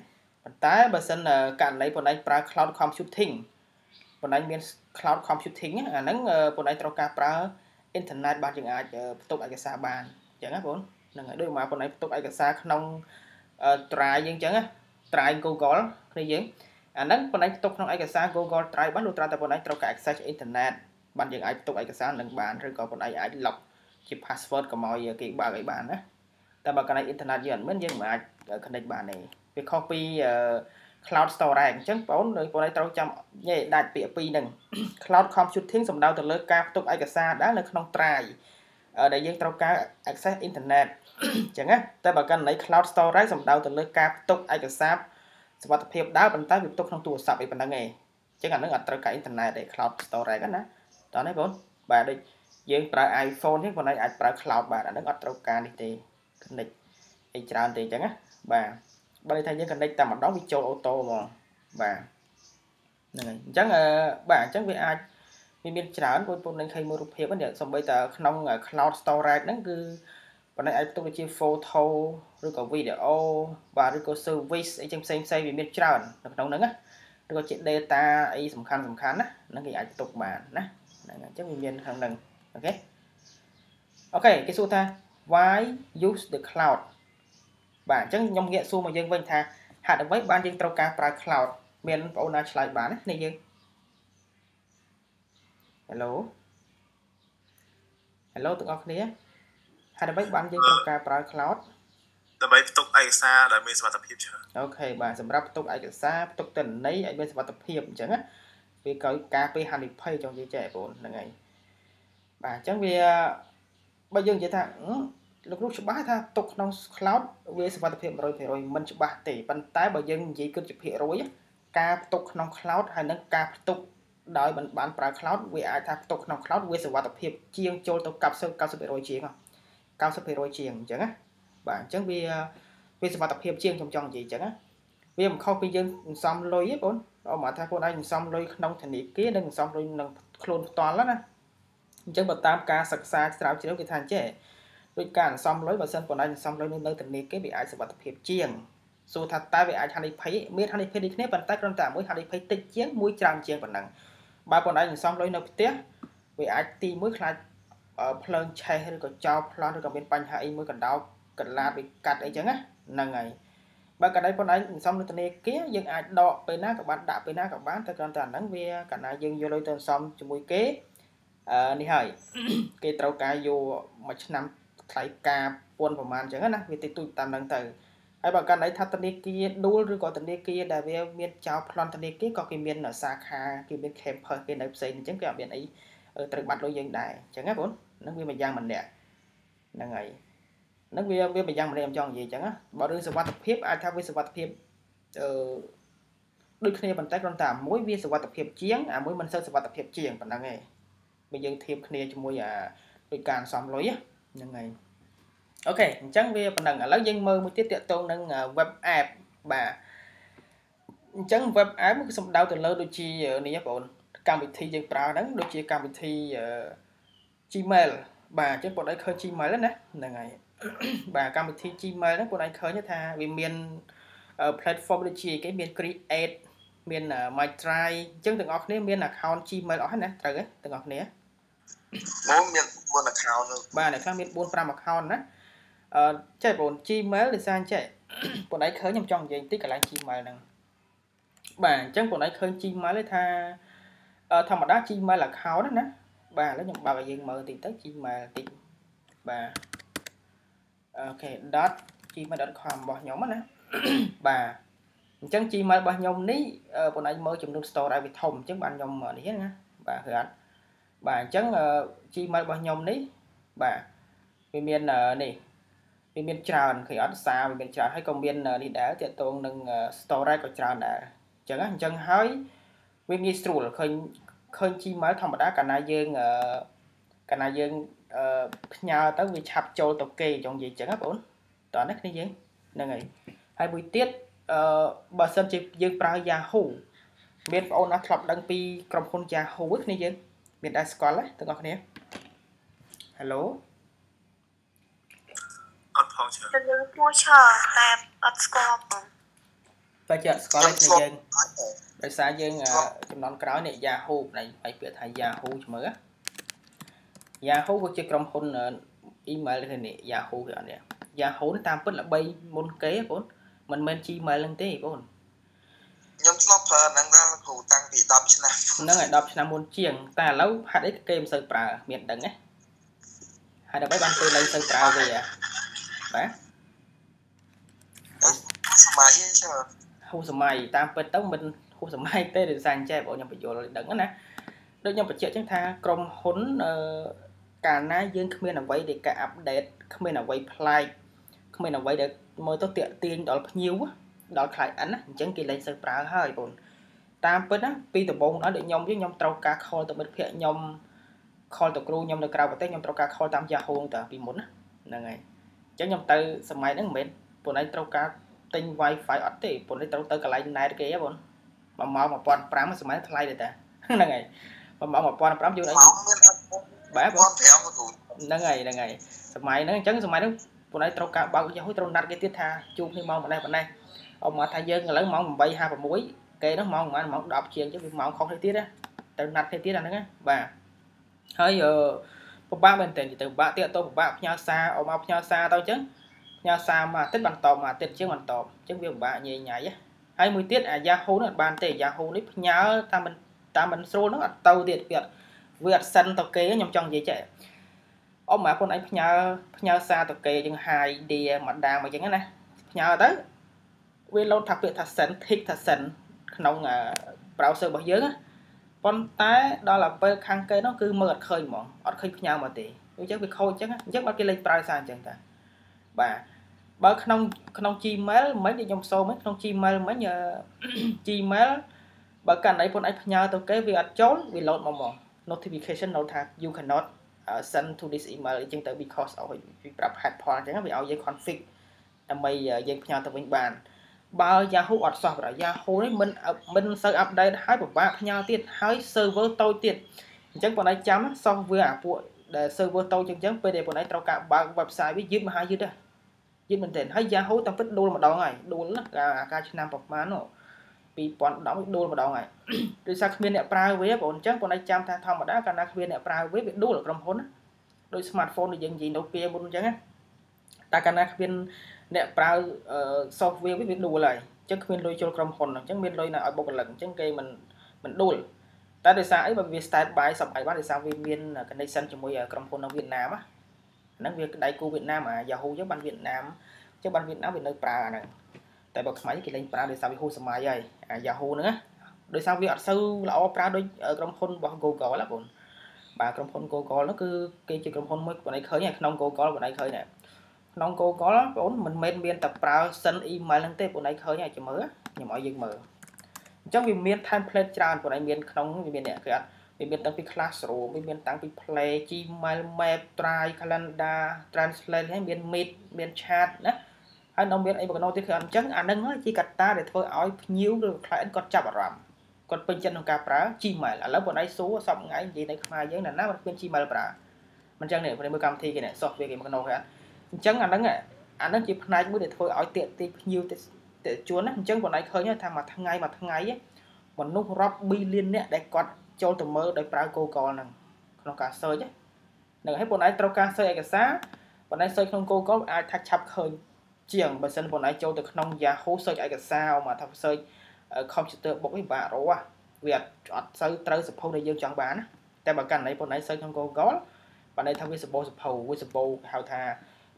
ប៉ុន្តែបើសិនករណីប៉ុណ្ណេះប្រើ cloud computing ប៉ុណ្ណេះមាន cloud computing អាហ្នឹងប៉ុណ្ណេះត្រូវការប្រើអ៊ីនធឺណិតបានយើងអាចផ្ទុកឯកសារបានអញ្ចឹងណាបងហ្នឹងហើយដូចមកប៉ុណ្ណេះផ្ទុកឯកសារក្នុង Drive យើងអញ្ចឹងណា Drive Google គ្នាយើងអាហ្នឹងប៉ុណ្ណេះផ្ទុកក្នុងឯកសារ Google Drive បានលុះត្រាតែប៉ុណ្ណេះត្រូវការ access internet បានយើងអាចផ្ទុកឯកសារនឹងបានឬក៏ប៉ុណ្ណេះអាច log ជា password កុំឲ្យគេបើកឲ្យបានណាតែបើកន្លែង internet យើងអត់មានយើងមិនអាច connect បានទេវាខុសពី cloud storage អញ្ចឹងបងដោយបងឯងត្រូវចាំនិយាយដាច់ពាក្យពីរហ្នឹង cloud computing សំដៅទៅលើការផ្ទុកឯកសារដែរនៅក្នុង Drive ដែលយើងត្រូវការ access internet អញ្ចឹងណាតែបើករណី cloud storage សំដៅទៅលើការផ្ទុកឯកសារសុវត្ថិភាពដែរប៉ុន្តែវាផ្ទុកក្នុងទូរស័ព្ទឯប៉ុណ្្នឹងឯងអញ្ចឹងអានឹងអត់ត្រូវការអ៊ីនធឺណិតទេ cloud storage ណាតោះនេះបងបាទដូចយើងប្រើ iPhone នេះបងអាចប្រើ cloud បាទអានឹងអត់ត្រូវការនេះទេ connect អីច្រើនទេអញ្ចឹងណាបាទបើន័យថាយើង connect តែម្ដងវាចូលអូតូហ្មងបាទហ្នឹងហើយអញ្ចឹងបាទអញ្ចឹងវាអាចវាមានច្រើនបងប្អូននឹងឃើញមើលរូបភាពនេះសំបីតែក្នុង cloud storage ហ្នឹងគឺ ប៉ុន្តែអាចផ្ទុកដូចជា photo ឬក៏ video បាទឬក៏ service អីចឹងផ្សេងផ្សេងវាមានច្រើននៅក្នុងហ្នឹងណាឬក៏ជា data អីសំខាន់សំខាន់ណាហ្នឹងគេអាចផ្ទុកបានណាហ្នឹងអញ្ចឹងវាមានខាងហ្នឹងអូខេអូខេគេសួរថា why use the cloud បាទអញ្ចឹងខ្ញុំងាកសួរមកយើងវិញថាហេតុអ្វីបានយើងត្រូវការប្រើ cloud មានបងប្អូនណាឆ្លើយបានណានេះយើង Hello Hello ទាំងអស់គ្នា ហេតុអ្វីបានយើងត្រូវការប្រើ cloud ដើម្បីផ្ទុកឯកសារដែលមានសុវត្ថិភាពច្រើនអូខេបាទសម្រាប់ផ្ទុកឯកសារផ្ទុកទិន្នន័យឲ្យមានសុវត្ថិភាពអញ្ចឹងណាវាកោការពារហានិភ័យចង់និយាយចេះបងហ្នឹងហើយបាទអញ្ចឹងវាបើយើងនិយាយថាលោកគ្រូច្បាស់ថាទុកក្នុង cloud វាសុវត្ថិភាព100%មិនច្បាស់ទេប៉ុន្តែបើយើងនិយាយគិតជាភាគរយការផ្ទុកក្នុង cloud ហើយនឹងការផ្ទុកដោយមិនបានប្រើ cloud វាអាចថាផ្ទុកក្នុង cloud វាសុវត្ថិភាពជាងចូលទៅ90 90%ជាង 90%ជាងអញ្ចឹងណាបាទអញ្ចឹងវាវាសុវត្ថិភាពជាងខ្ញុំចង់និយាយអញ្ចឹងណាវាមិនខុសពីយើងសន្សំលុយទេបងអមថាខ្លួនឯងសន្សំលុយក្នុងធនាគារនិងសន្សំលុយនឹងខ្លួនផ្ទាល់ណាអញ្ចឹងបើតាមការសិក្សាស្រាវជ្រាវគេថាអញ្ចឹងដូចការសន្សំលុយបើសិនប៉ុណ្ណឹងសន្សំលុយនៅធនាគារវាអាចសុវត្ថិភាពជាងសួរថាតើវាអាចហានិភ័យមានហានិភ័យដូចគ្នាប៉ុន្តែគ្រាន់តែមួយហានិភ័យតិចជាងមួយច្រើនជាងប៉ុណ្ណឹងបើបងឯងសន្សំលុយនៅផ្ទះវាអាចទីមួយខ្លាច ភ្លើងឆេះឬក៏ចោលប្លន់ឬក៏មានបញ្ហាអីមួយកណ្ដោបកន្លាតវាកាត់អីចឹងណាហ្នឹងហើយបើកណ្ដីប៉ុណ្ណឹងសន្សំនៅធនាគារយើងអាចដកពេលណាក៏បានដាក់ពេលណាក៏បានតែគ្រាន់តែអាហ្នឹងវាកាលណាយើងយកលុយទៅសន្សំជាមួយគេអឺនេះហើយគេត្រូវការយកមួយឆ្នាំថ្លៃការពន្ធប្រហែលអញ្ចឹងណាវាតិចតួចតាមហ្នឹងទៅហើយបើកាន់ន័យថាធនាគារដួលឬក៏ធនាគារដែលវាមានចោលប្លន់ធនាគារក៏គេមានសាខាគេមាន campus គេនៅផ្សេងអញ្ចឹងគេអត់មានអីត្រូវបាត់លុយយើងដែរអញ្ចឹងណាបង ហ្នឹងវាមួយយ៉ាងម្នាក់ហ្នឹងហើយហ្នឹងវាវាមួយយ៉ាងម្នាក់ខ្ញុំចង់និយាយអញ្ចឹងណាបើរឿងសុវត្ថិភាពអាចថាវាសុវត្ថិភាពអឺដូចគ្នាប៉ុន្តែគ្រាន់តែមួយវាសុវត្ថិភាពជាងអាមួយមិនសូវសុវត្ថិភាពជាងប៉ុណ្ណឹងឯងបើយើងធៀបគ្នាជាមួយអាដូចការសំលុយហ្នឹងហើយអូខេអញ្ចឹងវាប៉ុណ្ណឹងឥឡូវយើងមើលមួយទៀតតាក់ទងនឹង web app បាទអញ្ចឹង web app គឺសំដៅទៅលើដូចជានេះបងប្អូនកម្មវិធីយើងប្រើហ្នឹងដូចជាកម្មវិធី Gmail បាទអញ្ចឹងបងឯងឃើញ Gmail ណាហ្នឹងហើយបាទកម្មវិធី Gmail ហ្នឹងបងឯងឃើញថាវាមាន platform ដូចជាគេមាន create មាន my try អញ្ចឹងទាំងអស់គ្នាមាន account Gmail អស់ហើយណាត្រូវទេទាំងអស់គ្នាមកមាន4 account បាទអ្នកខ្លះមាន4 5 account ណាអឺចេះបង Gmail ដូចសាចេះបងឯងឃើញខ្ញុំចង់និយាយបន្តិចកន្លែង Gmail ហ្នឹងបាទអញ្ចឹងបងឯងឃើញ Gmail ទេថាធម្មតា Gmail account ណា បាទឥឡូវខ្ញុំបើកឲ្យយើងមើលតិចទៅ Gmail តិចបាទអូខេ .gmail.com របស់ខ្ញុំណាបាទអញ្ចឹង Gmail របស់ខ្ញុំនេះបងឯងមើលចំនួន store ឲ្យវាធំអញ្ចឹងបានខ្ញុំនេះណាបាទគឺអត់បាទអញ្ចឹង Gmail របស់ខ្ញុំនេះបាទវាមាននេះវាមានច្រើនឃើញអត់សារវាមានច្រើនហើយក៏មាននេះដែរទាក់ទងនឹង storage ក៏ច្រើនដែរអញ្ចឹងអញ្ចឹងហើយវាងាយស្រួលឃើញ ឃើញ Gmail ធម្មតាកាលណាយើងកាលណាយើងផ្ញើទៅវាឆាប់ចូលទៅគេចង់និយាយអញ្ចឹងណាបងតោះនេះគ្នាយើងហ្នឹងហើយហើយមួយទៀតអឺបើសិនជាយើងប្រើ Yahoo មានបងអូនណាធ្លាប់ដឹងពីក្រុមហ៊ុន Yahoo គ្នាយើងមានដែរស្គាល់ទេទាំងអស់គ្នា Hello អត់ផងច្រើនតែយើងគួរឆើតែអត់ស្គាល់ផង តែជាអត់ស្គាល់ទេយើងដោយសារយើងចំនួនក្រោយនេះ Yahoo ណៃឲ្យពាក្យថា Yahoo ឈ្មោះ Yahoo គឺជាក្រុមហ៊ុន email ទេនេះ Yahoo គេអត់នេះ Yahoo តាមពិតល្បីមុនគេបងមិនមែន Gmail ហ្នឹងទេបងខ្ញុំធ្លាប់ប្រើហ្នឹងដល់គ្រូតាំងពី10ឆ្នាំហ្នឹងហើយ10ឆ្នាំមុនជាងតែឥឡូវហេតុអីគេមិនសូវប្រើមានដឹងទេហើយដើម្បីបានគេលែងសូវប្រើវាបាទសម័យចឹង ហួសសម័យតាមពិតទៅមិនហួសសម័យទេដោយសារអញ្ចេះបងខ្ញុំបញ្យល់ដឹងណាដូចខ្ញុំបញ្ជាក់ចឹងថាក្រុមហ៊ុនអឺកាលណាយើងគ្មានអ្វីដែលការអាប់ដេតគ្មានអ្វីប្លែកគ្មានអ្វីដែលមើលទៅតាក់ទាញដល់ភ្ញៀវដល់ client ណាអញ្ចឹងគេលែងសូវប្រើហើយបងតាមពិតណាពីដំបូងដល់ដូចខ្ញុំវិញខ្ញុំត្រូវការ call ទៅមិត្តភ័ក្ដិខ្ញុំ call ទៅគ្រូខ្ញុំនៅក្រៅប្រទេសខ្ញុំត្រូវការ call តាម Yahoo ទៅពីមុនណាហ្នឹងហើយអញ្ចឹងខ្ញុំទៅសម័យហ្នឹងមិនមែនពួកឯងត្រូវការ ទិញ Wi-Fi អត់ទេពួកឯងត្រូវទៅកន្លែង net គេហ៎បង1ម៉ោង1500សម័យថ្លៃទេតាហ្នឹងហើយ1ម៉ោង1500យើងឯងបាទបងហ្នឹងហើយហ្នឹងហើយសម័យហ្នឹងអញ្ចឹងសម័យហ្នឹងពួកឯងត្រូវការបើក Yahoo ត្រូវណាត់គេទៀតថាជួបគ្នាម៉ោងប៉ុណ្ណេះប៉ុណ្ណេះអមមកថាយើងឥឡូវម៉ោង8:56គេនោះម៉ោងប្រហែលម៉ោង10ជាងអញ្ចឹងវាម៉ោងខុសគ្នាទៀតណាទៅណាត់គ្នាទៀតអាហ្នឹងណាបាទហើយអឺពិបាកមែនតើទៅពិបាកទៀតទៅពិបាកផ្ញើសារអមមកផ្ញើសារទៅអញ្ចឹងផ្ញើសារមួយអាទិត្យបានតបមួយអាទិត្យជាងបានតបអញ្ចឹងវាពិបាកញ៉ៃញ៉ៃហើយមួយទៀតអា Yahoo នេះអត់បានទេ Yahoo នេះផ្ញើតាមមិនតាមមិនស្រួលហ្នឹងអត់ទៅទៀតវាអត់វាអត់សិនទៅគេខ្ញុំចង់និយាយចេះអមមកខ្លួនឯងផ្ញើផ្ញើសារទៅគេយើង Hi dear ម្ដងមកអញ្ចឹងណាផ្ញើទៅវាលោតថាពាក្យថា send tick ថា send ក្នុង browser របស់យើងណាប៉ុន្តែដល់ទៅពេលខាងគេនោះគឺមើលអត់ឃើញហ្មងអត់ឃើញផ្ញើមកទេអញ្ចឹងវាខូចអញ្ចឹងអញ្ចឹងបាត់គេលេងប្រើសារអញ្ចឹងតា បាទបើក្នុងក្នុង Gmail មិនខ្ញុំសូមក្នុង Gmail មិញ Gmail បើកាន់អីប៉ុនឯងផ្ញើទៅគេវាអត់ចូលវា load មកមក notification note ថា you cannot send to this email អញ្ចឹងទៅ because ឲ្យវាប្រាប់ head point អញ្ចឹងវាឲ្យយើង config ដើម្បីយើងផ្ញើទៅវិញបានបើ Yahoo អត់សោះបាទ Yahoo នេះមិនមិនសូវអាប់ដេតហើយពិបាកផ្ញើទៀតហើយ server តូចទៀតអញ្ចឹងបងឯងចាំ software អាពួកដែល server តូចជាងចឹងពេលដែលបងឯងត្រូវការបើក website វាយឺតមហាយឺតដែរ យឺតមែនទែនហើយ Yahoo តាមពិតដួលម្ដងហើយដួលណាការការឆ្នាំប្រហែលនោះ2010ដួលម្ដងហើយដោយសារគ្មានអ្នកប្រើវាបងអញ្ចឹងបងឯងចាំថាធម្មតាកាលណាគ្មានអ្នកប្រើវាវាដួលក្រុមហ៊ុនណាដោយ smartphone ដែលយើងនិយាយ Nokia មុនអញ្ចឹងណាតែកាលណាគ្មានអ្នកប្រើ software វាវាដួលហើយអញ្ចឹងគ្មានលុយចូលក្រុមហ៊ុនអញ្ចឹងមានលុយនៅឲ្យបុគ្គលិកអញ្ចឹងគេមិនមិនដួលតែដោយសារអីបើវា stand by សប្បាយបានដោយសារវាមាន connection ជាមួយក្រុមហ៊ុននៅវៀតណាម ហ្នឹងវាដៃគូវៀតណាមអា Yahoo អញ្ចឹងបានវៀតណាមអញ្ចឹងបានវៀតណាមវានៅប្រើអាហ្នឹងតែបើខ្មែរគេលេងប្រើដោយសារវាហួសសម័យហើយអា Yahoo ហ្នឹងណាដោយសារវាអត់សូវល្អប្រើដូចក្រុមហ៊ុនរបស់ Google ណាបងបាទក្រុមហ៊ុន Google ហ្នឹងគឺគេជាក្រុមហ៊ុនមួយបងឯងឃើញក្នុង Google បងឯងឃើញណាក្នុង Google បងមិនមែនមានតែប្រើ send email ហ្នឹងទេបងឯងឃើញហើយចាំមើលខ្ញុំឲ្យយើងមើលអញ្ចឹងវាមាន template ច្រើនបងឯងមានក្នុងវាមានអ្នកគេអត់ វាមានតាំងពី Classroom វាមានតាំងពី Play Gmail Map Drive Calendar Translate ហើយមាន Meet មាន Chat ណាហើយនៅមានអីបកណោទៀតគឺអញ្ចឹងអានឹងហើយជាកត្តាដែលធ្វើឲ្យភ្ញៀវឬ client គាត់ចាប់អារម្មណ៍គាត់ពេញចិត្តក្នុងការប្រើ Gmail ឥឡូវបងឯងសួរសប្ងៃនិយាយនៅខ្មែរយើងណាណាមិនមាន Gmail ប្រើមិនអញ្ចឹងនេះមើលកម្មវិធីគេនេះ software គេមកណោហ្នឹងអញ្ចឹងអាហ្នឹងអាហ្នឹងជាផ្នែកមួយដែលធ្វើឲ្យតាកទីភ្ញៀវទៅជួនណាអញ្ចឹងបងឯងឃើញថាមួយថ្ងៃមួយថ្ងៃមនុស្សរាប់ billion អ្នកដែលគាត់ ចូលទៅមើលដោយប្រើ Google ហ្នឹងក្នុងការ search ហ្នឹងហើយបងឯងត្រូវការ search ឯកសារបងឯង search ក្នុង Google អាចថាឆាប់ឃើញជាងបើសិនបងឯងចូលទៅក្នុង Yahoo search ឯកសារមកថា search computer book នេះបាក់រោះវាអត់អត់សូវត្រូវសភៅដែលយើងចង់បានណាតែបើករណីបងឯង search ក្នុង Google បងឯងថាវាសបោសភៅវាសបោហៅថា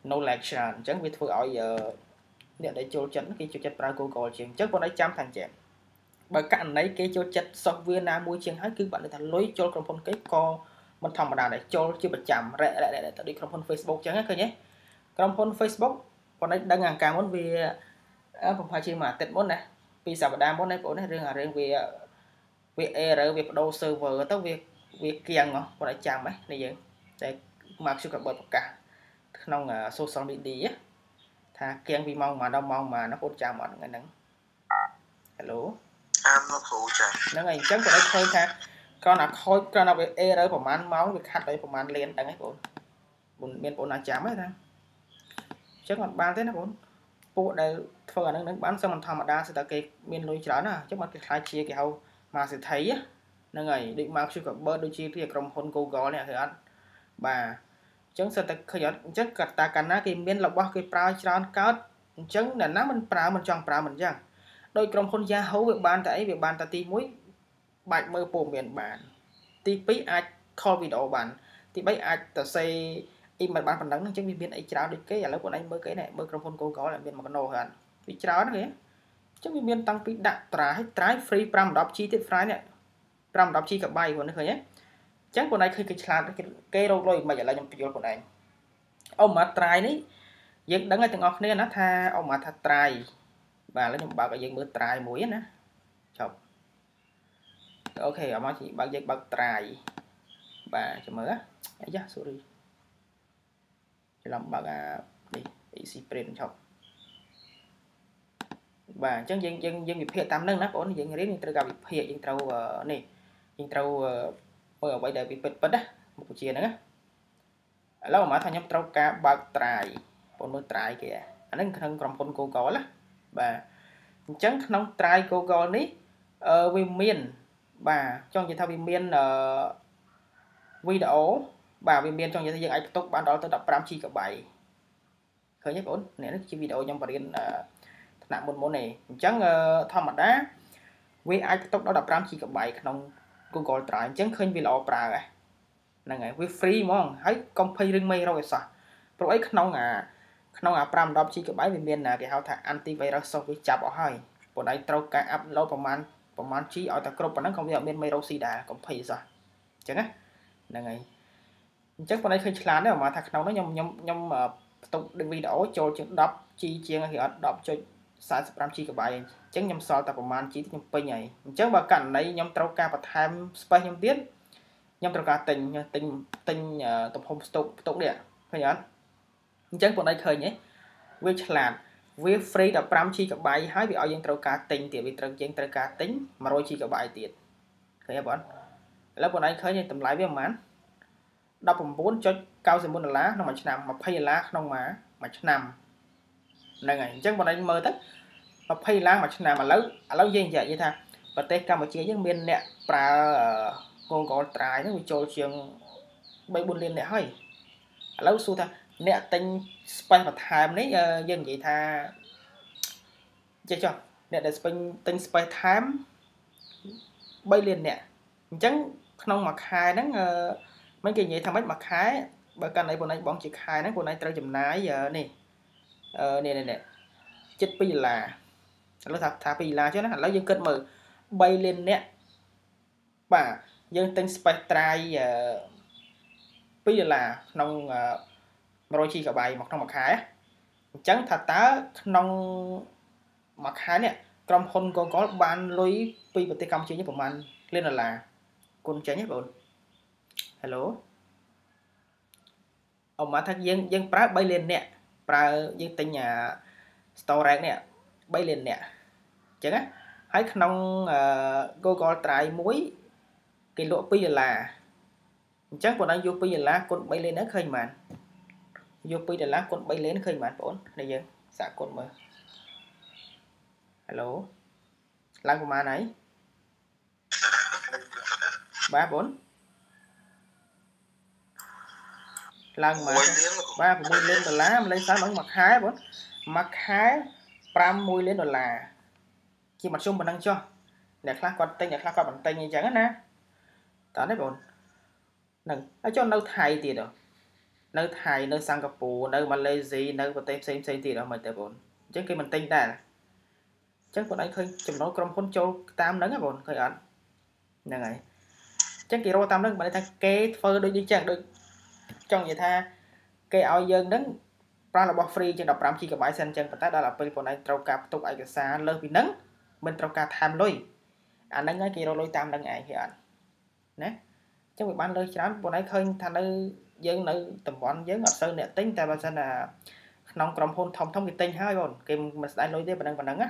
knowledge ច្រើនអញ្ចឹងវាធ្វើឲ្យអ្នកដែលចូលចិត្តគេចូលចិត្តប្រើ Google ជាងអញ្ចឹងបងឯងចាំថាអញ្ចឹង បើករណីគេចូលចិត្ត software ណាមួយជាងហើយគឺ bạn ថាលុយចូលក្រុមហ៊ុនគេក៏មិនធម្មតាដែរចូលជាប្រចាំរ៉ែរ៉ែទៅដូចក្រុមហ៊ុន Facebook អញ្ចឹងឃើញទេក្រុមហ៊ុន Facebook បងឯងដឹងអាការមុនវាប្រហែលជាមួយអាទិត្យមុនណាពីសប្តាហ៍មុនណាបងណារឿងអារឿងវាវា error វាបដូរ server ទៅវាវាគៀងហ៎បងឯងចាំហ៎នេះយើងតែ Mark Zuckerberg ប្រកាសក្នុង social media ថាគៀងពីម៉ោងប៉ុន្មានដល់ម៉ោងប៉ុន្មានណាបងចាំអត់ហ្នឹង Hello អានមកគ្រូចាហ្នឹងហើយអញ្ចឹងគាត់ឲ្យឃើញថាគ្រាន់តែខូចគ្រាន់តែវា error ប្រហែលម៉ោងវាខាត់ដោយប្រហែលលានដឹងហ្នឹងបងបងមានបងណាចាំទេថាអញ្ចឹងអត់បានទេណាបងពួកដែលធ្វើអាហ្នឹងនឹងបានសឹងមិនធម្មតាសិតតែគេមានលុយច្រើនណាអញ្ចឹងមកគេខ្លាចជាគេហៅមកសិទ្ធិហ្នឹងហើយដូច Mark Zuckerberg ដូចជាគេក្រុមហ៊ុន Google នេះគឺអត់បាទអញ្ចឹងសិតតែឃើញអត់អញ្ចឹងកត្តាកាលណាគេមានរបស់គេប្រើច្រើនកើតអញ្ចឹងអ្នកណាមិនប្រើមិនចង់ប្រើមិនអញ្ចឹង ដោយក្រុមហ៊ុន Yahoo វាបានតែអីវាបានតែទី1បាច់មើលព័ត៌មានបាន ទី2អាច call video បាន ទី3អាចទៅសេអ៊ីមិនបានប៉ុណ្ណឹងអញ្ចឹងវាមានអីច្រើនដូចគេឥឡូវបងឯងមើលគេនេះមើលក្រុមហ៊ុន Google មានមកកណោហ្នឹងវាច្រើនគេអញ្ចឹងវាមានតាំងពីដាក់ត្រាឲ្យត្រាយ free 5 10G ទៀត free នេះ5 10G កបាយហ្នឹងឃើញទេអញ្ចឹងបងឯងឃើញគេឆ្លាតគេរកលុយមិនឥឡូវខ្ញុំបញ្យល់បងឯងអូម៉ាត្រាយនេះយើងដឹងហើយទាំងអស់គ្នាណាថាអូម៉ាថាត្រាយ បាទឥឡូវខ្ញុំបើកឲ្យយើងមើលត្រាយមួយណាចប់អូខេអមកបើកយើងបើកត្រាយបាទចាំមើលអាយ៉ា sorry ច្រឡំបើកអានេះ easy print ចប់បាទអញ្ចឹងយើងយើងយើងវិភាគតាមនឹងណាបងប្អូនយើងរៀនយើងត្រូវការវិភាគយើងត្រូវនេះយើងត្រូវមើលអ្វីដែលវាពិតពិតណាមុខវិជ្ជាហ្នឹងណាឥឡូវមកថាខ្ញុំត្រូវការបើកត្រាយបងមើលត្រាយគេអាហ្នឹងក្នុងក្រុមហ៊ុន Google ណា បាទអញ្ចឹងក្នុង try Google នេះអឺវាមាន បាទចង់និយាយថាវាមានអឺវីដេអូបាទវាមានចង់និយាយថាយើងអាចផ្ទុកបានដល់ទៅ 15GB ឃើញទេបងនេះនេះជាវីដេអូខ្ញុំបរៀនថ្នាក់មុនមុនទេអញ្ចឹងធម្មតាវាអាចផ្ទុកដល់ 15GB ក្នុង Google Drive អញ្ចឹងឃើញវាល្អប្រើហ្នឹងហើយវា free ហ្មងហើយកុំភ័យរឿងមេរោគអីសោះព្រោះអីក្នុងអា ក្នុងអា 5 10 GB វាមានគេហៅថា antivirus software ចាប់អស់ហើយប៉ុន្តែត្រូវការ upload ប្រមាណប្រមាណ G ឲ្យតែគ្រប់ប៉ុណ្ណឹងក៏វាអត់មានមេរោគស៊ីដែរកុំភ័យសោះអញ្ចឹងណាហ្នឹងហើយអញ្ចឹងប៉ុន្តែឃើញឆ្លាតដែរមកថាក្នុងនោះខ្ញុំខ្ញុំខ្ញុំផ្ទុកវីដេអូចូលជាង 10G ជាងគេអត់ 10.45 GB អញ្ចឹងខ្ញុំសល់តែប្រមាណ G ខ្ញុំពេញហើយអញ្ចឹងបើករណីខ្ញុំត្រូវការបន្ថែម space ខ្ញុំទៀតខ្ញុំត្រូវការទិញទិញទិញទំហំផ្ទុកផ្ទុកនេះឃើញអត់ អញ្ចឹងបងឯងឃើញទេវាឆ្លាតវា free 15 GB ហើយវាឲ្យយើងត្រូវការទិញទៀតវាត្រូវយើងត្រូវការទិញ100 GB ទៀតឃើញទេបងឥឡូវបងឯងឃើញតម្លៃវាប្រហែល19.94ដុល្លារក្នុងមួយឆ្នាំ20ដុល្លារក្នុងមួយមួយឆ្នាំហ្នឹងហើយអញ្ចឹងបងឯងមើលទៅ20ឡានមួយឆ្នាំឥឡូវឥឡូវយើងនិយាយថាប្រទេសកម្ពុជាយើងមានអ្នកប្រើ Google Drive ហ្នឹងវាចូលជាង3 4លានអ្នកហើយឥឡូវសួរថា អ្នកទិញ space បន្ថែមនេះយើងនិយាយថាចេះចុះអ្នកដែលស្ពេញទិញ space ថែម3លានអ្នកអញ្ចឹងក្នុងមួយខែហ្នឹងមិនគេនិយាយថាម៉េចមួយខែបើកាន់អីបងឯងបងជាខែហ្នឹងបងឯងត្រូវចំណាយនេះនេះនេះចិត្ត2ដុល្លារឥឡូវថាថា2ដុល្លារចុះណាឥឡូវយើងគិតមើល3លានអ្នកបាទយើងទិញ space try 2ដុល្លារក្នុង 100 GB មកក្នុងមួយខែអញ្ចឹងថាតើក្នុងមួយខែនេះក្រុមហ៊ុន Google បានលុយពីប្រទេសកម្ពុជានេះប្រហែលលានដុល្លារគុណចេញទេបង Hello អមថាយើងយើងប្រើ3លានអ្នកប្រើយើងទិញអា storage នេះ3លានអ្នកអញ្ចឹងណាហើយក្នុង Google Drive មួយគេលក់2ដុល្លារអញ្ចឹងបងយក2ដុល្លារគុណ3លានហ្នឹងឃើញប៉ុន្មាន យក2ដុល្លារគុណ3លានឃើញប៉ុន្មានបងនេះយើងសាកគុណមើល Hello ឡើងប្រហែលហើយបាទបងឡើងមកបាទ6លានដុល្លារម្លេះសោះហ្នឹងមួយខែបងមួយខែ5លានដុល្លារជាមធ្យមប៉ុណ្ណឹងចុះអ្នកខ្លះគាត់ទិញអ្នកខ្លះគាត់មិនទិញអញ្ចឹងណាតើនេះបងហ្នឹងហើយចុះនៅថៃទៀត នៅថៃនៅសិង្ហបុរីនៅម៉ាឡេស៊ីនៅប្រទេសផ្សេងផ្សេងទៀតអស់មិនទេបងអញ្ចឹងគេមិនទិញដែរអញ្ចឹងបងឯងឃើញចំណូលក្រុមហ៊ុនចូលតាមហ្នឹងហ៎បងឃើញអត់ហ្នឹងហើយអញ្ចឹងគេរកតាមហ្នឹងបើថាគេធ្វើដូចនេះចឹងដូចចង់និយាយថាគេឲ្យយើងហ្នឹងប្រើរបស់ free ជាង 15GB សិនអញ្ចឹងប៉ុន្តែដល់ពេលបងឯងត្រូវការផ្ទុកឯកសារលើសពីហ្នឹងមិនត្រូវការថែមលុយអាហ្នឹងហើយគេរកលុយតាមហ្នឹងឯងគេអត់ណាអញ្ចឹងវាបានលើសច្រើនបងឯងឃើញថានៅ យើងនៅតំបន់យើងអត់សូវអ្នកទិញតែបើសិនថាក្នុងក្រុមហ៊ុនធំធំគេទិញហើយបងគេមិនស្ដាយលុយទេប៉ុណ្ណឹងប៉ុណ្ណឹងណា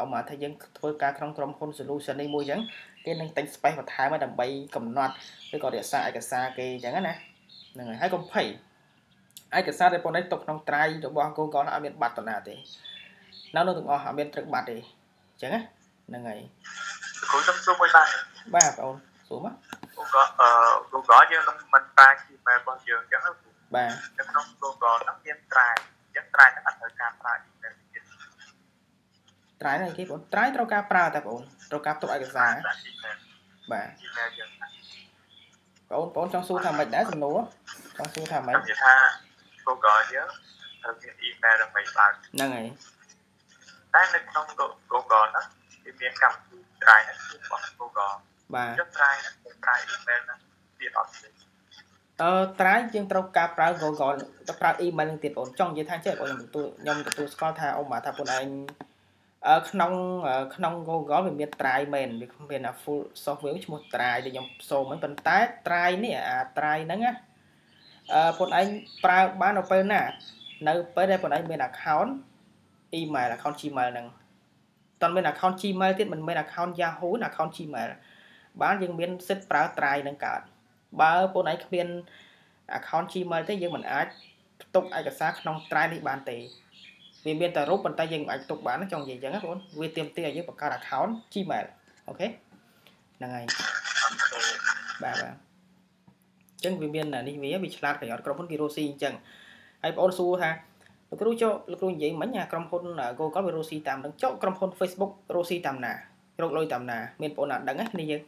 អមថាយើងធ្វើការក្នុងក្រុមហ៊ុន solution នេះមួយអញ្ចឹងគេនឹងទិញ space បន្ថែមដើម្បីកំណត់ឬក៏រក្សាឯកសារគេអញ្ចឹងណាហ្នឹងហើយហើយកុំភ័យឯកសារដែលបងឯងទុកក្នុងត្រៃរបស់ Google អត់មានបាត់តណាទេនៅនៅទាំងអស់អត់មានត្រឹកបាត់ទេអញ្ចឹងណាហ្នឹងហើយគ្រូខ្ញុំសួរមួយបានបាទបងអូនសួរមក Google អឺ Google យើងនឹងមិនប្រើ Gmail របស់យើងអញ្ចឹងបាទនៅក្នុង Google ហ្នឹងមានត្រៃអញ្ចឹងត្រៃហ្នឹងអត់ត្រូវការប្រើ Gmail ទៀតត្រៃហ្នឹងគេបងត្រៃត្រូវការប្រើតែបងត្រូវការទុកឯកសារបាទ Gmail យើងបងប្អូនចង់សួរថាម៉េចដែរសំណួរចង់សួរថាម៉េចនិយាយថា Google យើងត្រូវមាន email ដើម្បីបើកហ្នឹងហើយតែនៅក្នុង Google ហ្នឹងវាមានកម្មវិធី Drive ហ្នឹងគឺរបស់ Google បាទចុះ Drive ហ្នឹង Drive email ហ្នឹងទៀតអត់ទេអឺ Drive យើងត្រូវការប្រើ Google ទៅប្រើ email នឹងទៀតបងចង់និយាយថាចេះបងខ្ញុំទទួលខ្ញុំទទួលស្គាល់ថាអូម៉ាថាបងឯងក្នុងក្នុង Google វាមាន try មែនវាមាន full software ឈ្មោះ try ដែលខ្ញុំសូមហ្នឹងប៉ុន្តែ try នេះអា try ហ្នឹងណាអឺបងឯងប្រើបាននៅពេលណានៅពេលដែលបងឯងមាន account email account Gmail ហ្នឹងតើមាន account Gmail ទៀតមិនមែន account Yahoo ណា account Gmail បានយើងមានសិទ្ធិប្រើ try ហ្នឹងកើតបើបងឯងគ្មាន account Gmail ទេយើងមិនអាចផ្ទុកឯកសារក្នុង try នេះបានទេវាមានតែរូបប៉ុន្តែយើងមិនអាចទុកបានចង់និយាយអញ្ចឹងណាបងវាទាមទារឲ្យយើងបង្កើត account Gmail អូខេហ្នឹងហើយបាទបាទអញ្ចឹងវាមាននេះវាវាឆ្លាតប្រយោជន៍ក្រុមហ៊ុនគេរស់ស៊ីអញ្ចឹងហើយបងអូនសួរថាលោកគ្រូចុះលោកគ្រូនិយាយមិញក្រុមហ៊ុន Google វារស់ស៊ីតាមនឹងចុះក្រុមហ៊ុន Facebook រស់ស៊ីតាមណារកលុយតាមណាមានបងអូនអត់ដឹងទេគ្នាយើង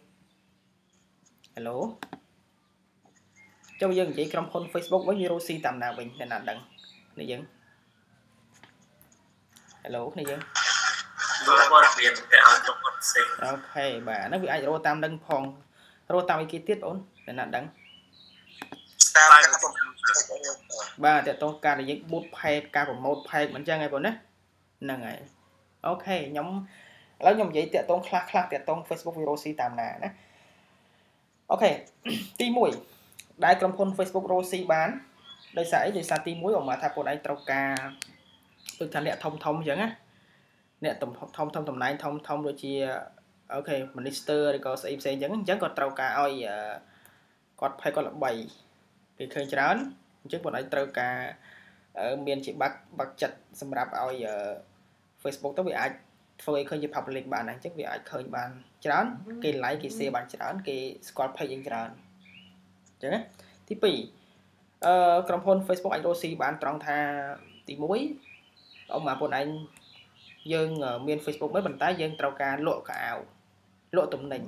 Hello ចុះយើងនិយាយក្រុមហ៊ុន Facebook វិញវារស់ស៊ីតាមណាវិញអ្នកណាដឹងនេះយើង Hello គ្នាយើងបាទគាត់រៀនតែឲ្យចុះគាត់ផ្សេងអូខេបាទហ្នឹងវាអាចរកតាមដឹងផងរកតាមអីគេទៀតបងអូនអ្នកណាដឹងតាមការបាទតើតោះការដែលយើង boot page ការ promote page មិនចឹងហ៎បងណាហ្នឹងហើយអូខេខ្ញុំឥឡូវខ្ញុំនិយាយតាក់ទងខ្លះខ្លះតាក់ទង Facebook Virosi តាមណាណា អូខេទី1ដែលក្រុមហ៊ុន Facebook Rosi បានដោយសារអីដោយសារទី1អមថាបងឯងត្រូវការដូចថាអ្នកធំធំអញ្ចឹងណាអ្នកធំធំធំតំណែងធំធំដូចជាអូខេ minister ឬក៏ស្អីផ្សេងអញ្ចឹងអញ្ចឹងគាត់ត្រូវការឲ្យគាត់ផែគាត់ល្បីគេឃើញច្រើនអញ្ចឹងបងឯងត្រូវការមានជាបាក់បាក់ចិត្តសម្រាប់ឲ្យ Facebook ទៅវាអាចធ្វើឲ្យឃើញជា public បានអញ្ចឹងវាអាចឃើញបាន ច្រើនគេ like គេ share បានច្រើន គេស្គាល់ page យើងច្រើនអញ្ចឹងណាទី2អឺក្រុមហ៊ុន Facebook អាចរកស៊ីបានត្រង់ថាទី1អមមកបងឯងយើងមាន Facebook មួយប៉ុន្តែយើងត្រូវការលក់កៅអៅលក់ទំនិញ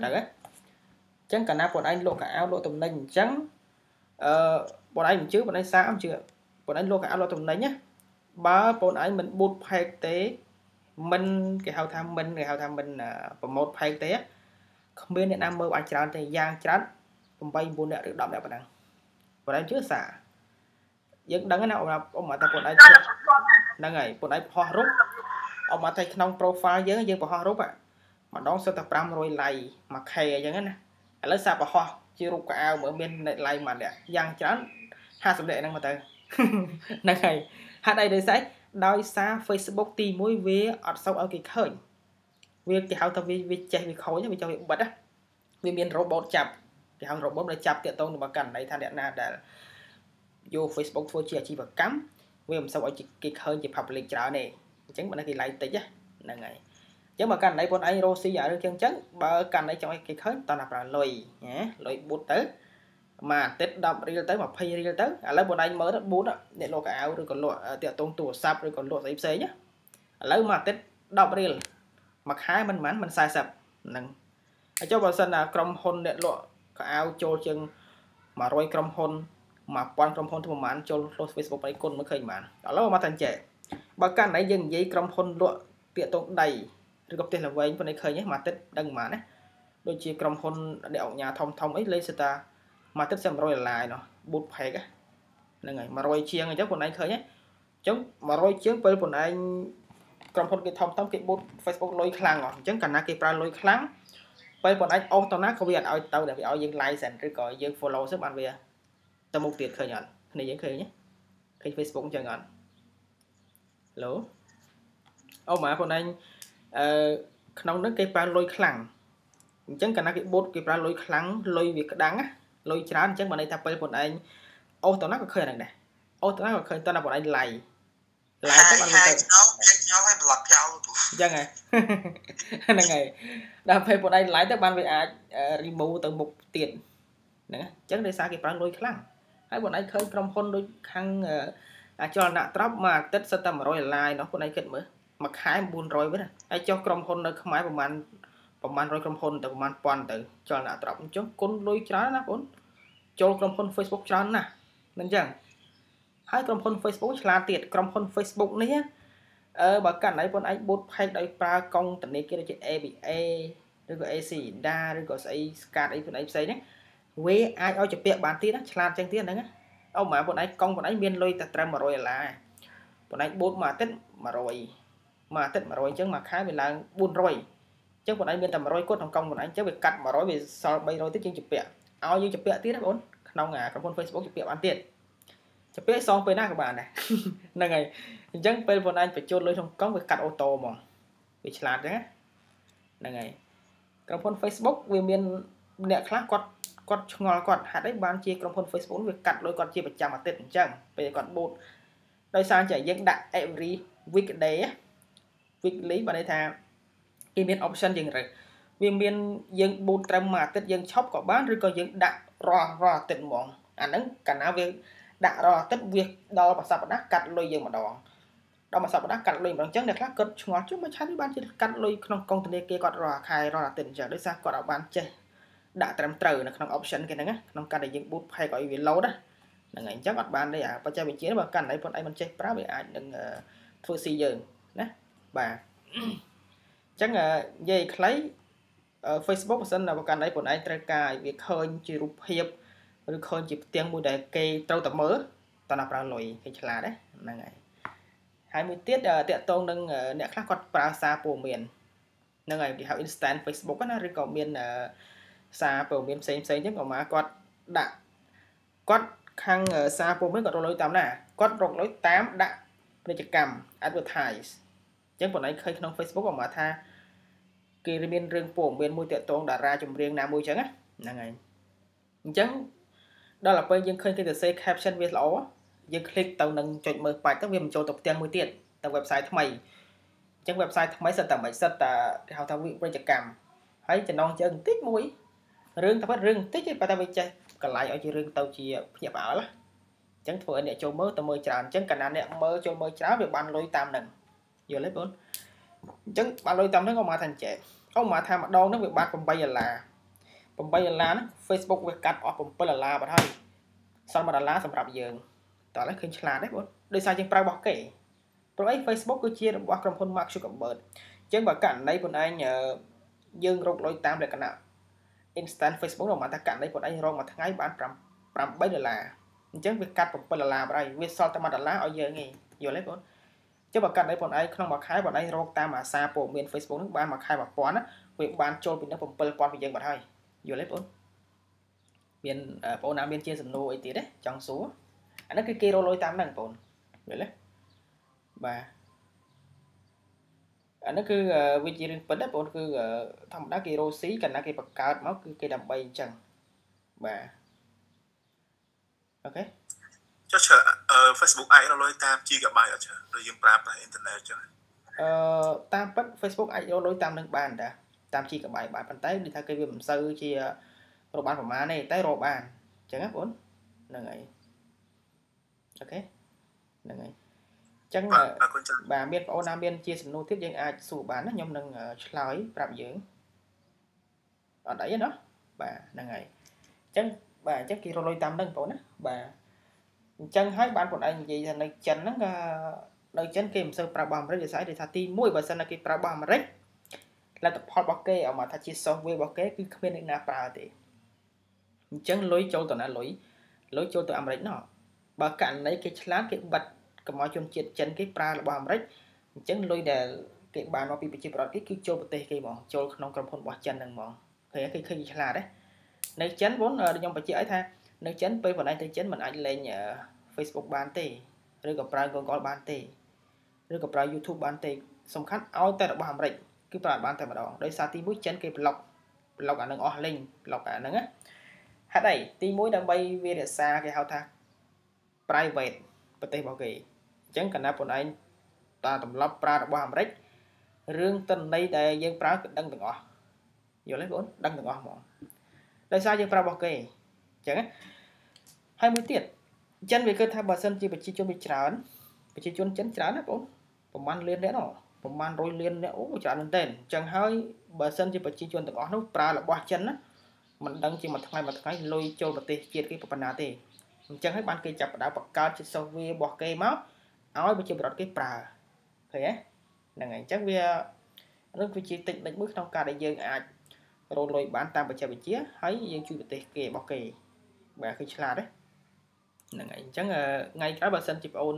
ត្រូវទេអញ្ចឹងកាលណាបងឯងលក់កៅអៅលក់ទំនិញអញ្ចឹងអឺបងឯងមិនជឿបងឯងសាមជឿបងឯងលក់កៅអៅលក់ទំនិញណាបើបងឯងមិន boot page ទេ មិនគេហៅថាមិនគេហៅថាមិនប្រម៉ូត page ទេគ្មានអ្នកណាមើលអាចច្រើនទេយ៉ាងច្រើន8 9អ្នកឬ10អ្នកប៉ុណ្ណឹងបងឯងជឿសាយើងដឹងណាអ៊ំអ៊ំថាបងឯងហ្នឹងហើយបងឯងផុសរូបអ៊ំថាក្នុង profile យើងយើងបង្ហោះរូបម្ដងសិតតែ500 like មួយ k អញ្ចឹងណាឥឡូវសាបង្ហោះជារូបកៅអៅមើលមាន like មួយអ្នកយ៉ាងច្រើន50អ្នកហ្នឹងមកទៅហ្នឹងហើយហាត់អីដោយស្អី ដោយសារ Facebook ទី1វាអត់សូវឲ្យគេឃើញវាគេហៅថាវាវាចេះវាខូចវាចង់វាបិទណាវាមាន robot ចាប់គេហៅ robot ដែលចាប់តាក់ទងនឹងកាន់ន័យថាអ្នកណាដែលយក Facebook ធ្វើជាអាជីវកម្មវាមិនសូវឲ្យគេឃើញជា public ច្រើនទេអញ្ចឹងបើគេ like តិចហ្នឹងហើយអញ្ចឹងបើកាន់ន័យបងឯងរស់ស៊ីអារឿងចឹងចឹងបើកាន់ន័យចង់ឲ្យគេឃើញតោះណាប្រើលុយណាលុយប៊ូតទៅ មួយអាទិត្យ10រៀលទៅ20រៀលទៅឥឡូវបងឯងមើលប៊ូតអ្នកលក់កៅអៅឬក៏លក់តាក់ទងទូរស័ព្ទឬក៏លក់ស្អីផ្សេងឥឡូវមួយអាទិត្យ10រៀលមួយខែមិនប៉ុន្មានមិន40ហ្នឹងហើយចុះបើសិនណាក្រុមហ៊ុនអ្នកលក់កៅអៅចូលជាង100ក្រុមហ៊ុន1000ក្រុមហ៊ុនទៅប្រហែលចូល close Facebook ឲ្យគុណមើលឃើញបានឥឡូវមកថាចេះបើកាន់តែយើងនិយាយក្រុមហ៊ុនលក់តាក់ទងដៃឬក៏ផ្ទះល្វែងប៉ុន្តែឃើញហ្នឹងមួយអាទិត្យដឹងប៉ុន្មានណាដូចជាក្រុមហ៊ុនអ្នកអង្គការធំធំអីលេខសិតា មួយទឹក100ដុល្លារឯណោះ boot pack ហ្នឹងហើយ100ជាងអញ្ចឹងបងឯងឃើញអញ្ចឹង100ជាងពេលបងឯងក្រុមហ៊ុនគេធំធំគេ boot Facebook លុយខ្លាំងអញ្ចឹងកាលណាគេប្រើលុយខ្លាំងពេលបងឯងអស់តណាក៏វាអត់ឲ្យទៅតែវាឲ្យយើង license ឬក៏យើង follow ទៅបានវាទៅមុខទៀតឃើញអត់គ្នាយើងឃើញឃើញ Facebook អញ្ចឹងអត់ Hello អូម៉ាបងឯងអឺក្នុងនោះគេប្រើលុយខ្លាំងអញ្ចឹងកាលណាគេ boot គេប្រើលុយខ្លាំងលុយវាក្តាំងណា លុយច្រើនអញ្ចឹងបើន័យថាពេលខ្លួនឯងអូសទៅណាក៏ឃើញហ្នឹងដែរអូសទៅណាក៏ឃើញតើខ្លួនឯងឡៃឡៃទៅបានទៅខ្ញុំខ្ញុំឲ្យប្លុកចោលអញ្ចឹងហ៎ហ្នឹងហើយដល់ពេលខ្លួនឯងឡៃទៅបានវាអាច remove ទៅមុខទៀតហ្នឹងអញ្ចឹងដោយសារគេប្រើលុយខ្លាំងហើយខ្លួនឯងឃើញក្រុមហ៊ុនដូចខាងអាចលនៈត្រប់មួយអាទិត្យសិតតែ100ដុល្លារនោះខ្លួនឯងគិតមើលមួយខែ400វិញហើយចុះក្រុមហ៊ុននៅខ្មែរប្រហែល ប្រហែល100ក្រុមហ៊ុនទៅប្រហែលពាន់ទៅចលនាត្រប់អញ្ចឹងគុណលុយច្រើនណាបងចូលក្រុមហ៊ុន Facebook ច្រើនណាស់មិនអញ្ចឹងហើយក្រុមហ៊ុន Facebook ឆ្លាតទៀតក្រុមហ៊ុន Facebook នេះអឺបើកាន់ណៃបងឯងបូតផែកដោយប្រើកង់ធនាគារដូចជា ABA ឬក៏ AC DA ឬក៏ស្អី SCAD អីខ្លួនឯងផ្សេងហ្នឹងវាអាចឲ្យជាពាក់បានទៀតណាឆ្លាតចឹងទៀតហ្នឹងអូម៉ាបងឯងកង់បងឯងមានលុយតែត្រឹម100ដុល្លារបងឯងបូតមួយអាទិត្យ100មួយអាទិត្យ100អញ្ចឹងមួយខែវាឡើង400 ចឹងបងឯងមានតែ100គាត់ក្នុងកង់បងឯងចឹងវាកាត់100វាសល់300ទៀតជាងជពាក់ឲ្យយើងជពាក់ទៀតណាបងក្នុងក្រុមហ៊ុន Facebook ជពាក់បានទៀតជពាក់សងពេលណាក៏បានដែរហ្នឹងហើយអញ្ចឹងពេលបងឯងបញ្ចូលលុយក្នុងកង់វាកាត់អូតូហ្មងវាឆ្លាតចឹងហ្នឹងហើយក្រុមហ៊ុន Facebook វាមានអ្នកខ្លះគាត់គាត់ឆ្ងល់គាត់ហេតុអីបានជាក្រុមហ៊ុន Facebook វាកាត់លុយគាត់ជាប្រចាំអាទិត្យអញ្ចឹងពេលគាត់ boot ដោយសារតែយើងដាក់ every weekday weekly បានន័យថា គេមាន option យ៉ាងไรវាមានយើង boot ត្រឹមមួយអាទិត្យយើងឈប់ក៏បានឬក៏យើងដាក់រាល់រាល់អាទិត្យហ្មងអាហ្នឹងកាលណាវាដាក់រាល់អាទិត្យវាដល់មួយសប្តាហ៍កាត់លុយយើងម្ដងដល់មួយសប្តាហ៍កាត់លុយម្ដងអញ្ចឹងអ្នកខ្លះគាត់ឆ្ងល់ជុំមួយឆាននេះបានជាកាត់លុយក្នុងកងធនាគារគាត់រាល់ខែរាល់អាទិត្យអញ្ចឹងដោយសារគាត់អត់បានចេះដាក់ត្រឹមត្រូវនៅក្នុង option គេហ្នឹងក្នុងការដែលយើង boot page ឲ្យវា load ហ្នឹងហើយអញ្ចឹងអត់បានទេអាបច្ចេកវិទ្យាបើកាន់តែប៉ុនឯងមិនចេះប្រើវាអាចនឹងធ្វើស៊ីយើងណាបាទ ចឹងនិយាយខ្លី Facebook បើសិនបើកាន់អីបងឯងត្រូវការឲ្យវាឃើញជារូបភាពឬឃើញជាផ្ទាំងមួយដែលគេត្រូវតែមើលតើណាប្រើលុយគេឆ្លាតហ្នឹងហើយហើយមួយទៀតតកតងនឹងអ្នកខ្លះគាត់ប្រើសារព័ត៌មានហ្នឹងហើយគេហៅ instant Facebook ណាឬក៏មានសារព័ត៌មានផ្សេងផ្សេងចឹងក៏មកគាត់ដាក់គាត់ខាងសារព័ត៌មានគាត់រកលុយតាមណាគាត់រកលុយតាមដាក់ពាណិជ្ជកម្ម advertise ចឹងបងឯងឃើញក្នុង Facebook ក៏មកថាគេមានរឿងព័ត៌មានមួយតាក់ទងតារាចម្រៀងណាមួយចឹងហ្នឹងហើយអញ្ចឹងដល់ទៅពេលយើងឃើញគេទៅសេ caption វាល្អយើង click ទៅនឹងចុចមើលបាច់ទៅវាបញ្ចូលទៅផ្ទាំងមួយទៀតទៅ website ថ្មីអញ្ចឹង website ថ្មីសិតតែមិនសិតតែគេហៅថាវិប្រតិកម្មហើយចំណងជើងបន្តិចមួយរឿងតែពិតរឿងបន្តិចទេប៉ុន្តែវាចេះកន្លែងឲ្យជារឿងទៅជាភ្ញាក់ផ្អើលអញ្ចឹងធ្វើឲ្យអ្នកចូលមើលទៅមើលច្រើនអញ្ចឹងកាលណាអ្នកមើលចូលមើលច្រើនវាបានលុយតាមនឹង យល់ទេបងអញ្ចឹងបានលុយតាមនឹងក៏មកថាអញ្ចឹងអូមកថាម្ដងហ្នឹងវាបាន8ដុល្លារ8ដុល្លារហ្នឹង Facebook វាកាត់អស់7ដុល្លារបាត់ហើយសល់1ដុល្លារសម្រាប់យើងតោះឥឡូវឃើញឆ្លាតទេបងដោយសារយើងប្រើរបស់គេព្រោះអី Facebook គឺជារបស់ក្រុមហ៊ុន Mark Zuckerberg អញ្ចឹងបើករណីបងឯងយើងរកលុយតាមលក្ខណៈ instant Facebook នោះមកថាករណីបងឯងរកមួយថ្ងៃបាន5 8ដុល្លារអញ្ចឹងវាកាត់7ដុល្លារបាត់ហើយវាសល់តែ1ដុល្លារឲ្យយើងឯងយល់ទេបង ចុះបើកាត់ឲ្យបងឯងក្នុងមួយខែបងឯងរកតាមអាសាព័ត៌មាន Facebook ហ្នឹងបានមួយខែ1000ណាវាបានចូលពីនឹង7000ពីយើងបាត់ហើយយល់ទេបងមានបងណាមានជាសំណួរអីទៀតទេចង់សួរអានេះគឺគេរកលុយតាមហ្នឹងបងយល់ទេបាទអានេះគឺវាជារឿងពិតដែរបងគឺធម្មតាគេរកស៊ីកាលណាគេបង្កើតមកគឺគេដើម្បីអញ្ចឹងបាទអូខេ ចុះច្រើនអឺ Facebook អាចរកលុយតាម gigabyte អត់ច្រើនដូចយើងប្រើប្រាស់អ៊ីនធឺណិតអញ្ចឹងអឺតាមពិត Facebook អាចរកលុយតាមនឹងបានតាតាម gigabyte បានប៉ុន្តែដូចថាគេវាមិនសូវជារកបានប្រហែលទេតែរកបានអញ្ចឹងណាបងហ្នឹងហើយអូខេហ្នឹងហើយចឹងបាទមានបងអូនណាមានជាសំណួរទៀតយើងអាចសួរបានណាខ្ញុំនឹងឆ្លើយប្រាប់យើងអត់អីណាបាទហ្នឹងហើយអញ្ចឹងបាទអញ្ចឹងគេរលុយតាមនឹងបងណាបាទ អញ្ចឹងហើយបានបងឯងនិយាយថានៅចិនហ្នឹងក៏នៅចិនគេមិនសូវប្រើរបស់អាមេរិកដោយសារតែថាទី1បើសិនណាគេប្រើរបស់អាមេរិកលទ្ធផលរបស់គេឲ្យមកថាជា software របស់គេគឺគ្មានអ្នកណាប្រើទេអញ្ចឹងលុយចូលទៅណាលុយលុយចូលទៅអាមេរិកណោះបើករណីគេឆ្លាតគេបិទកុំឲ្យជនជាតិចិនគេប្រើរបស់អាមេរិកអញ្ចឹងលុយដែលគេបានមកពីប្រជាប្រដ្ឋគេគឺចូលប្រទេសគេហ្មងចូលក្នុងក្រុមហ៊ុនរបស់ចិនហ្នឹងហ្មងឃើញគេឃើញឆ្លាតទេនៅចិនបងខ្ញុំបញ្ជាក់ឲ្យថា នៅចិនពេលបណ្ដាញទៅចិនមិនអាចលេង Facebook បានទេឬក៏ប្រើ Google បានទេឬក៏ប្រើ YouTube បានទេសំខាន់ឲ្យតែរបស់អាមេរិកគឺប្រើបានតែម្ដងដោយសារទី1ចិនគេប្លុកប្លុកអានឹងអស់លេងប្លុកអាហ្នឹងណាហេតុអីទី1ដើម្បីវារក្សាគេហៅថា private ប្រទេសរបស់គេអញ្ចឹងកណ្ដាប៉ុនឯងតាទម្លាប់ប្រើរបស់អាមេរិករឿងតិនន័យដែលយើងប្រើគឺដឹងទាំងអស់យល់ទេបងដឹងទាំងអស់ហ្មងដោយសារយើងប្រើរបស់គេអញ្ចឹងហើយមួយទៀតចិនវាគិតថាបើសិនជាប្រជាជនវាច្រើនប្រជាជនចិនច្រើនណាបងប្រហែលលានអ្នកណោះប្រហែល100លានអ្នកអូច្រើនមែនទែនអញ្ចឹងហើយបើសិនជាប្រជាជនទាំងអស់នោះប្រើរបស់ចិនណាមិនដឹងជាមួយថ្ងៃមួយថ្ងៃលុយចូលប្រទេសជាតិគេប៉ុណ្ណាទេអញ្ចឹងហើយបានគេចាប់ផ្ដើមបង្កើតជា software របស់គេមកឲ្យប្រជាពលរដ្ឋគេប្រើឃើញទេហ្នឹងហើយអញ្ចឹងវានឹងវាជាតិចតិចមួយក្នុងការដែលយើងអាចរកលុយបានតាមបច្ចេកវិទ្យាហើយយើងជួយប្រទេសគេរបស់គេ បាទគឺឆ្លាតទេហ្នឹងហើយអញ្ចឹងថ្ងៃក្រោយបើសិនជាបងអូន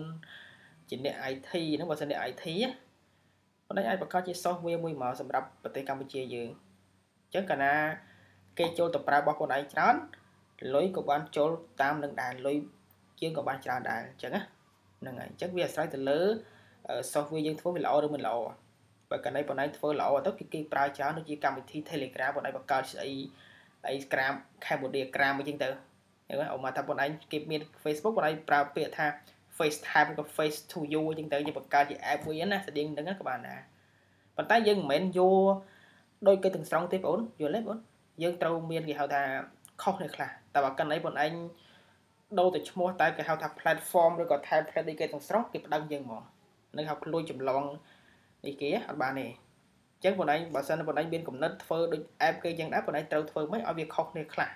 ជាអ្នក IT ហ្នឹងបើសិនអ្នក IT បងអាចបង្កើតជា software មួយមកសម្រាប់ប្រទេសកម្ពុជាយើងអញ្ចឹងកាលណាគេចូលទៅប្រើរបស់ខ្លួនឯងច្រើនលុយក៏បានចូលតាមនឹងដែរលុយជាងក៏បានច្រើនដែរអញ្ចឹងណាហ្នឹងហើយអញ្ចឹងវាអាស្រ័យទៅលើ software យើងធ្វើវាល្អឬមិនល្អបើកណៃបងឯងធ្វើល្អទៅគេគេប្រើច្រើនដូចជាកម្មវិធី Telegram បងឯងបង្កើតស្អីអី Gram Cambodia Gram អញ្ចឹងទៅ ហ្នឹងហើយអមកថាបងឯងគេមាន Facebook បងឯងប្រើពាក្យថា FaceTime ក៏ Face to you អញ្ចឹងទៅយើងបង្កើតជា app មួយណាស្តៀងហ្នឹងក៏បានដែរប៉ុន្តែយើងមិនមែនយកដូចគេទាំងស្រុងទេបងយល់ទេបងយើងត្រូវមានគេហៅថាខុសគ្នាខ្លះតែបើកណៃបងឯងដូរតែឈ្មោះតែគេហៅថា platform ឬក៏ template អីគេទាំងស្រុងគេប្តឹងយើងហ្មងនឹងហៅលួចចម្លងនេះគេអត់បានទេអញ្ចឹងបងឯងបើសិនបងឯងមានកំណត់ធ្វើដូច app គេយ៉ាងដែរបងឯងត្រូវធ្វើមិនឲ្យវាខុសគ្នាខ្លះ